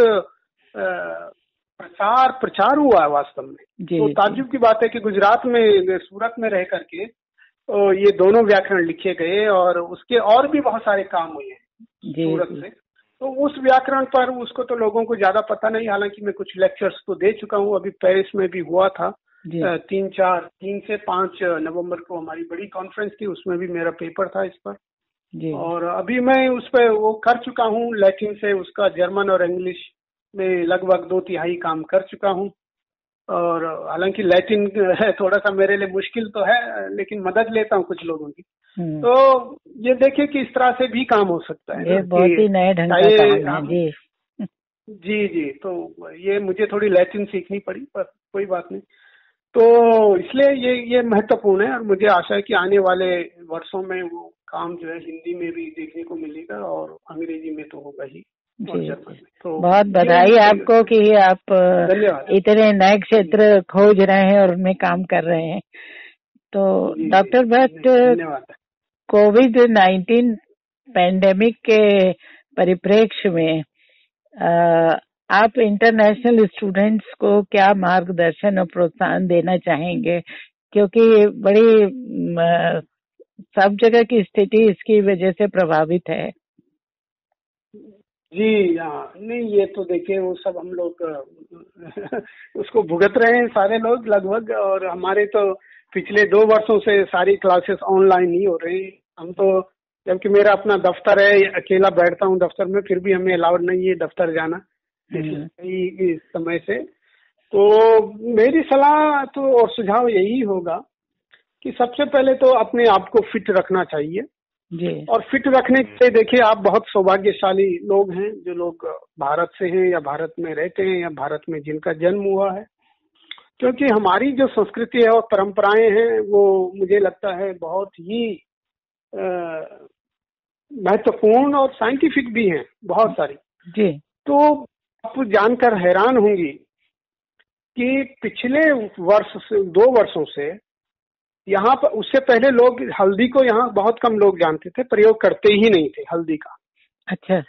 प्रचार प्रचार हुआ है वास्तव में। तो ताजुब की बात है कि गुजरात में सूरत में रह करके ये दोनों व्याकरण लिखे गए और उसके और भी बहुत सारे काम हुए हैं सूरत से। तो उस व्याकरण पर उसको तो लोगों को ज़्यादा पता नहीं हालाँकि मैं कुछ लेक्चर्स तो दे चुका हूँ। अभी पेरिस में भी हुआ था। तीन चार तीन से पाँच नवंबर को हमारी बड़ी कॉन्फ्रेंस थी उसमें भी मेरा पेपर था इस पर। जी। और अभी मैं उस पर वो कर चुका हूँ लैटिन से उसका जर्मन और इंग्लिश में लगभग दो तिहाई काम कर चुका हूँ। और हालाँकि लैटिन है थोड़ा सा मेरे लिए मुश्किल तो है लेकिन मदद लेता हूँ कुछ लोगों की। हम्म। तो ये देखिए कि इस तरह से भी काम हो सकता है। ये बहुत ही नए ढंग का काम है जी। जी जी तो ये मुझे थोड़ी लैटिन सीखनी पड़ी पर कोई बात नहीं। तो इसलिए ये ये महत्वपूर्ण है और मुझे आशा है कि आने वाले वर्षों में वो काम जो है हिंदी में भी देखने को मिलेगा और अंग्रेज़ी में तो होगा ही। जी। तो बहुत बधाई आपको कि आप इतने नए क्षेत्र खोज रहे हैं और उनमें काम कर रहे हैं। तो doctor Bhatt covid nineteen pandemic के परिप्रेक्ष्य में आप इंटरनेशनल स्टूडेंट्स को क्या मार्गदर्शन और प्रोत्साहन देना चाहेंगे? क्योंकि बड़ी सब जगह की स्थिति इसकी वजह से प्रभावित है। जी हाँ। नहीं ये तो देखिए वो सब हम लोग [LAUGHS] उसको भुगत रहे हैं सारे लोग लगभग और हमारे तो पिछले दो वर्षों से सारी क्लासेस ऑनलाइन ही हो रही हम तो जबकि मेरा अपना दफ्तर है अकेला बैठता हूँ दफ्तर में फिर भी हमें अलाउड नहीं है दफ्तर जाना। हम्म। इस समय से। तो मेरी सलाह तो और सुझाव यही होगा कि सबसे पहले तो अपने आप को फिट रखना चाहिए। जी। और फिट रखने के लिए देखिए आप बहुत सौभाग्यशाली लोग हैं जो लोग भारत से हैं या भारत में रहते हैं या भारत में जिनका जन्म हुआ है। क्योंकि हमारी जो संस्कृति है और परंपराएँ हैं वो मुझे लगता है बहुत ही महत्वपूर्ण और साइंटिफिक भी हैं बहुत सारी। जी। तो आप जानकर हैरान होंगी कि पिछले वर्ष से दो वर्षों से यहाँ पर उससे पहले लोग हल्दी को यहाँ बहुत कम लोग जानते थे प्रयोग करते ही नहीं थे हल्दी का अच्छा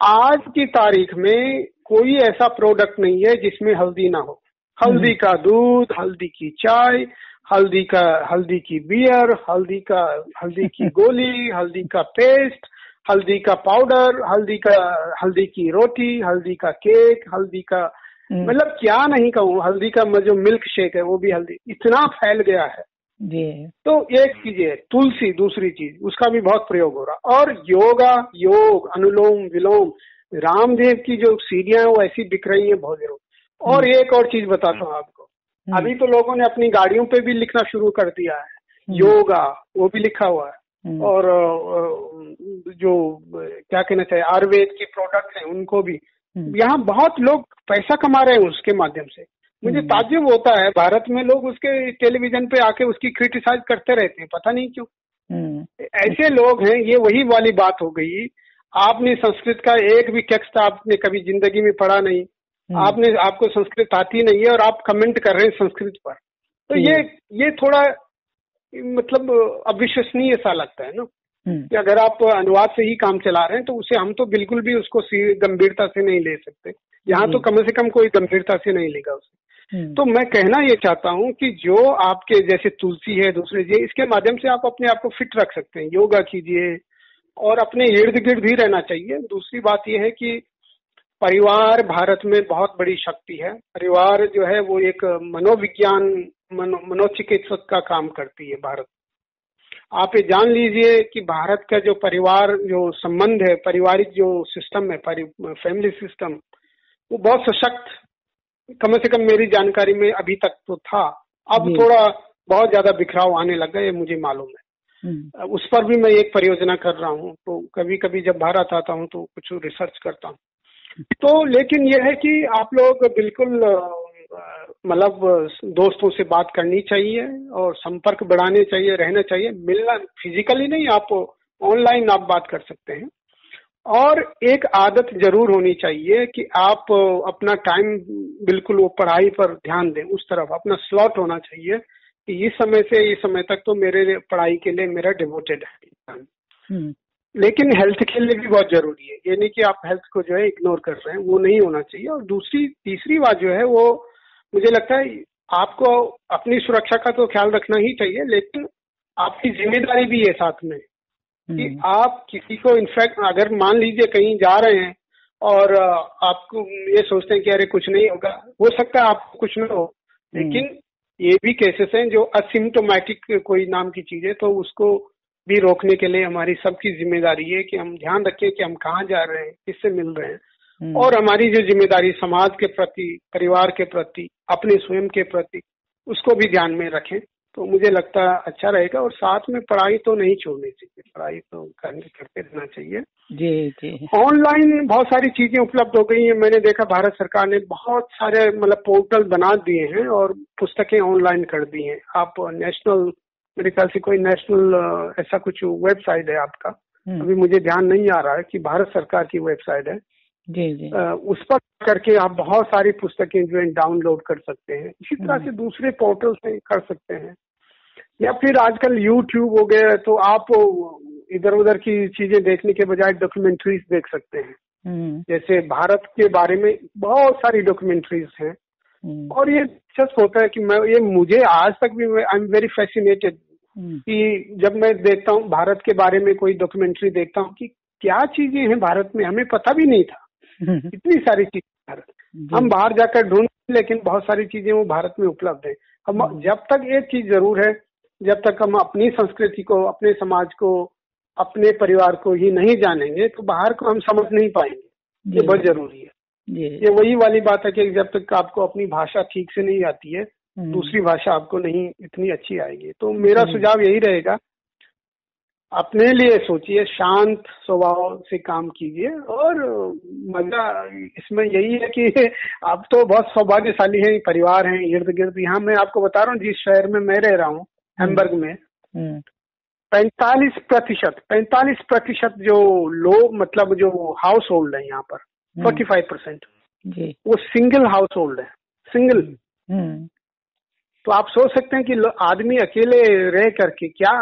आज की तारीख में कोई ऐसा प्रोडक्ट नहीं है जिसमें हल्दी ना हो हल्दी हम्म। का दूध हल्दी की चाय हल्दी का हल्दी की बियर हल्दी का हल्दी की [LAUGHS] गोली हल्दी का पेस्ट हल्दी का पाउडर हल्दी का हल्दी की रोटी हल्दी का केक हल्दी का हम्म। मतलब क्या नहीं कहूँ हल्दी का जो मिल्क शेक है वो भी हल्दी इतना फैल गया है जी। तो एक चीज़ है तुलसी दूसरी चीज़ उसका भी बहुत प्रयोग हो रहा और योगा योग अनुलोम विलोम रामदेव की जो सीढ़ियाँ है वो ऐसी बिक रही है बहुत ज़रूर। और हम्म। एक और चीज़ बताता हूँ आपको। हम्म। अभी तो लोगों ने अपनी गाड़ियों पे भी लिखना शुरू कर दिया है। हम्म। योगा वो भी लिखा हुआ है। और जो क्या कहना चाहिए आयुर्वेद की प्रोडक्ट है उनको भी। यहाँ बहुत लोग पैसा कमा रहे हैं उसके माध्यम से। मुझे ताजुब होता है भारत में लोग उसके टेलीविज़न पे आके उसकी क्रिटिसाइज करते रहते हैं पता नहीं क्यों। ऐसे लोग हैं ये वही वाली बात हो गई। आपने संस्कृत का एक भी टेक्स्ट आपने कभी ज़िंदगी में पढ़ा नहीं हम्म। आपने आपको संस्कृत आती नहीं है और आप कमेंट कर रहे हैं संस्कृत पर। तो ये ये थोड़ा मतलब अविश्वसनीय सा लगता है ना। हम्म। कि अगर आप अनुवाद से ही काम चला रहे हैं तो उसे हम तो बिल्कुल भी उसको गंभीरता से नहीं ले सकते। यहाँ तो कम से कम कोई गंभीरता से नहीं लेगा उसे। हम्म। तो मैं कहना ये चाहता हूँ कि जो आपके जैसे तुलसी है दूसरे जी इसके माध्यम से आप अपने आप को फिट रख सकते हैं। योगा कीजिए और अपने इर्द गिर्द भी रहना चाहिए। दूसरी बात यह है कि परिवार भारत में बहुत बड़ी शक्ति है। परिवार जो है वो एक मनोविज्ञान मनो, मनोचिकित्सक का काम करती है भारत। आप ये जान लीजिए कि भारत का जो परिवार जो संबंध है पारिवारिक जो सिस्टम है फैमिली सिस्टम वो बहुत सशक्त कम से कम मेरी जानकारी में अभी तक तो था। अब थोड़ा बहुत ज़्यादा बिखराव आने लग गए मुझे मालूम है। हम्म। उस पर भी मैं एक परियोजना कर रहा हूँ तो कभी कभी जब भारत आता हूँ तो कुछ रिसर्च करता हूँ। तो लेकिन यह है कि आप लोग बिल्कुल मतलब दोस्तों से बात करनी चाहिए और संपर्क बढ़ाने चाहिए रहना चाहिए। मिलना फिजिकली नहीं आप ऑनलाइन आप बात कर सकते हैं। और एक आदत ज़रूर होनी चाहिए कि आप अपना टाइम बिल्कुल वो पढ़ाई पर ध्यान दें उस तरफ़ अपना स्लॉट होना चाहिए कि इस समय से इस समय तक तो मेरे पढ़ाई के लिए मेरा डिवोटेड है। हम्म। लेकिन हेल्थ के लिए भी बहुत ज़रूरी है ये नहीं कि आप हेल्थ को जो है इग्नोर कर रहे हैं वो नहीं होना चाहिए। और दूसरी तीसरी बात जो है वो मुझे लगता है आपको अपनी सुरक्षा का तो ख्याल रखना ही चाहिए लेकिन आपकी ज़िम्मेदारी भी है साथ में। कि हम्म। आप किसी को इनफैक्ट अगर मान लीजिए कहीं जा रहे हैं और आपको ये सोचते हैं कि अरे कुछ नहीं होगा हो सकता है आपको कुछ ना हो हम्म। लेकिन ये भी केसेस हैं जो असिम्टोमेटिक कोई नाम की चीज़ है तो उसको भी रोकने के लिए हमारी सबकी ज़िम्मेदारी है कि हम ध्यान रखें कि हम कहाँ जा रहे हैं किससे मिल रहे हैं हम्म। और हमारी जो ज़िम्मेदारी समाज के प्रति परिवार के प्रति अपने स्वयं के प्रति उसको भी ध्यान में रखें तो मुझे लगता है अच्छा रहेगा और साथ में पढ़ाई तो नहीं छोड़नी चाहिए। पढ़ाई तो करने करते रहना चाहिए। जी जी। ऑनलाइन बहुत सारी चीज़ें उपलब्ध हो गई हैं। मैंने देखा भारत सरकार ने बहुत सारे मतलब पोर्टल बना दिए हैं और पुस्तकें ऑनलाइन कर दी हैं। आप नेशनल मेरे ख्याल से कोई नेशनल ऐसा कुछ वेबसाइट है आपका। हम्म। अभी मुझे ध्यान नहीं आ रहा है कि भारत सरकार की वेबसाइट है। जी जी। उस पर करके आप बहुत सारी पुस्तकें जो है डाउनलोड कर सकते हैं। इसी तरह। से दूसरे पोर्टल से कर सकते हैं। या फिर आजकल यूट्यूब हो गया तो आप इधर उधर की चीज़ें देखने के बजाय डॉक्यूमेंट्रीज देख सकते हैं। हम्म। जैसे भारत के बारे में बहुत सारी डॉक्यूमेंट्रीज हैं। हम्म। और ये दिलचस्प होता है कि मैं ये मुझे आज तक भी आई एम वेरी फैसिनेटेड कि जब मैं देखता हूँ भारत के बारे में कोई डॉक्यूमेंट्री देखता हूँ कि क्या चीज़ें हैं भारत में हमें पता भी नहीं था। [LAUGHS] इतनी सारी चीज़ भारत हम बाहर जाकर ढूंढ लेकिन बहुत सारी चीज़ें वो भारत में उपलब्ध है। हम। जब तक एक चीज़ ज़रूर है जब तक हम अपनी संस्कृति को अपने समाज को अपने परिवार को ही नहीं जानेंगे तो बाहर को हम समझ नहीं पाएँगे। ये बहुत ज़रूरी है। ये वही वाली बात है कि जब तक आपको अपनी भाषा ठीक से नहीं आती है हम्म। दूसरी भाषा आपको नहीं इतनी अच्छी आएगी। तो मेरा सुझाव यही रहेगा अपने लिए सोचिए शांत स्वभाव से काम कीजिए और मज़ा इसमें यही है कि [LAUGHS] आप तो बहुत सौभाग्यशाली हैं परिवार हैं इर्द गिर्द यहाँ मैं आपको बता रहा हूँ जिस शहर में मैं रह रहा हूँ हैमबर्ग में हम्म। पैंतालीस प्रतिशत पैंतालीस प्रतिशत जो लोग मतलब जो हाउस होल्ड है यहाँ पर फोर्टी फाइव परसेंट वो सिंगल हाउस होल्ड है सिंगल हम्म। तो आप सोच सकते हैं कि आदमी अकेले रह करके क्या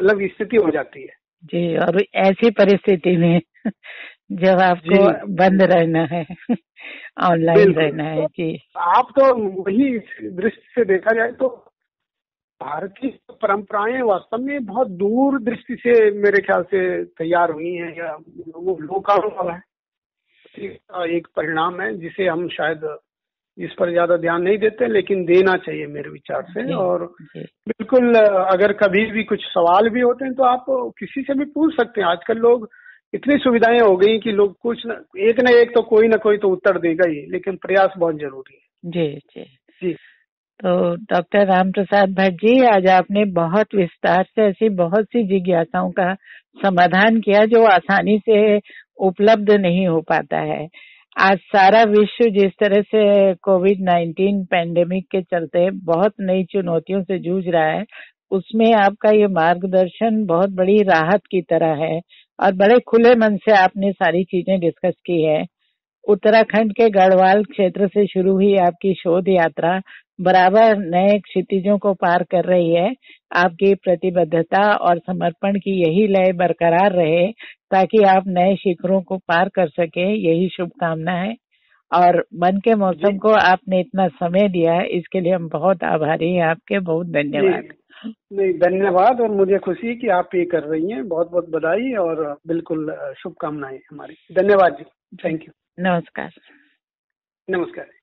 मतलब स्थिति हो जाती है। जी और ऐसी परिस्थिति में [LAUGHS] जब आपको बंद रहना है [LAUGHS] ऑनलाइन रहना है जी आप तो वही दृष्टि से देखा जाए तो भारतीय परंपराएँ वास्तव में बहुत दूर दृष्टि से मेरे ख्याल से तैयार हुई हैं या वो लोकानुभव है एक परिणाम है जिसे हम शायद इस पर ज़्यादा ध्यान नहीं देते लेकिन देना चाहिए मेरे विचार से। और बिल्कुल अगर कभी भी कुछ सवाल भी होते हैं तो आप किसी से भी पूछ सकते हैं। आजकल लोग इतनी सुविधाएँ हो गई कि लोग कुछ न, एक न एक तो कोई ना कोई तो उत्तर देगा ही लेकिन प्रयास बहुत ज़रूरी है। जी जी। जी। तो डॉक्टर राम प्रसाद भट्ट जी आज आपने बहुत विस्तार से ऐसी बहुत सी जिज्ञासाओं का समाधान किया जो आसानी से उपलब्ध नहीं हो पाता है। आज सारा विश्व जिस तरह से कोविड नाइन्टीन पेंडेमिक के चलते बहुत नई चुनौतियों से जूझ रहा है, उसमें आपका ये मार्गदर्शन बहुत बड़ी राहत की तरह है और बड़े खुले मन से आपने सारी चीज़ें डिस्कस की है। उत्तराखंड के गढ़वाल क्षेत्र से शुरू हुई आपकी शोध यात्रा बराबर नए क्षितिजों को पार कर रही है। आपकी प्रतिबद्धता और समर्पण की यही लय बरकरार रहे ताकि आप नए शिखरों को पार कर सके। यही शुभकामना है। और मन के मौसम को आपने इतना समय दिया है इसके लिए हम बहुत आभारी हैं। आपके बहुत धन्यवाद। नहीं धन्यवाद और मुझे खुशी कि आप ये कर रही हैं। बहुत बहुत बधाई और बिल्कुल शुभकामनाएँ हमारी। धन्यवाद जी। थैंक यू नमस्कार। नमस्कार।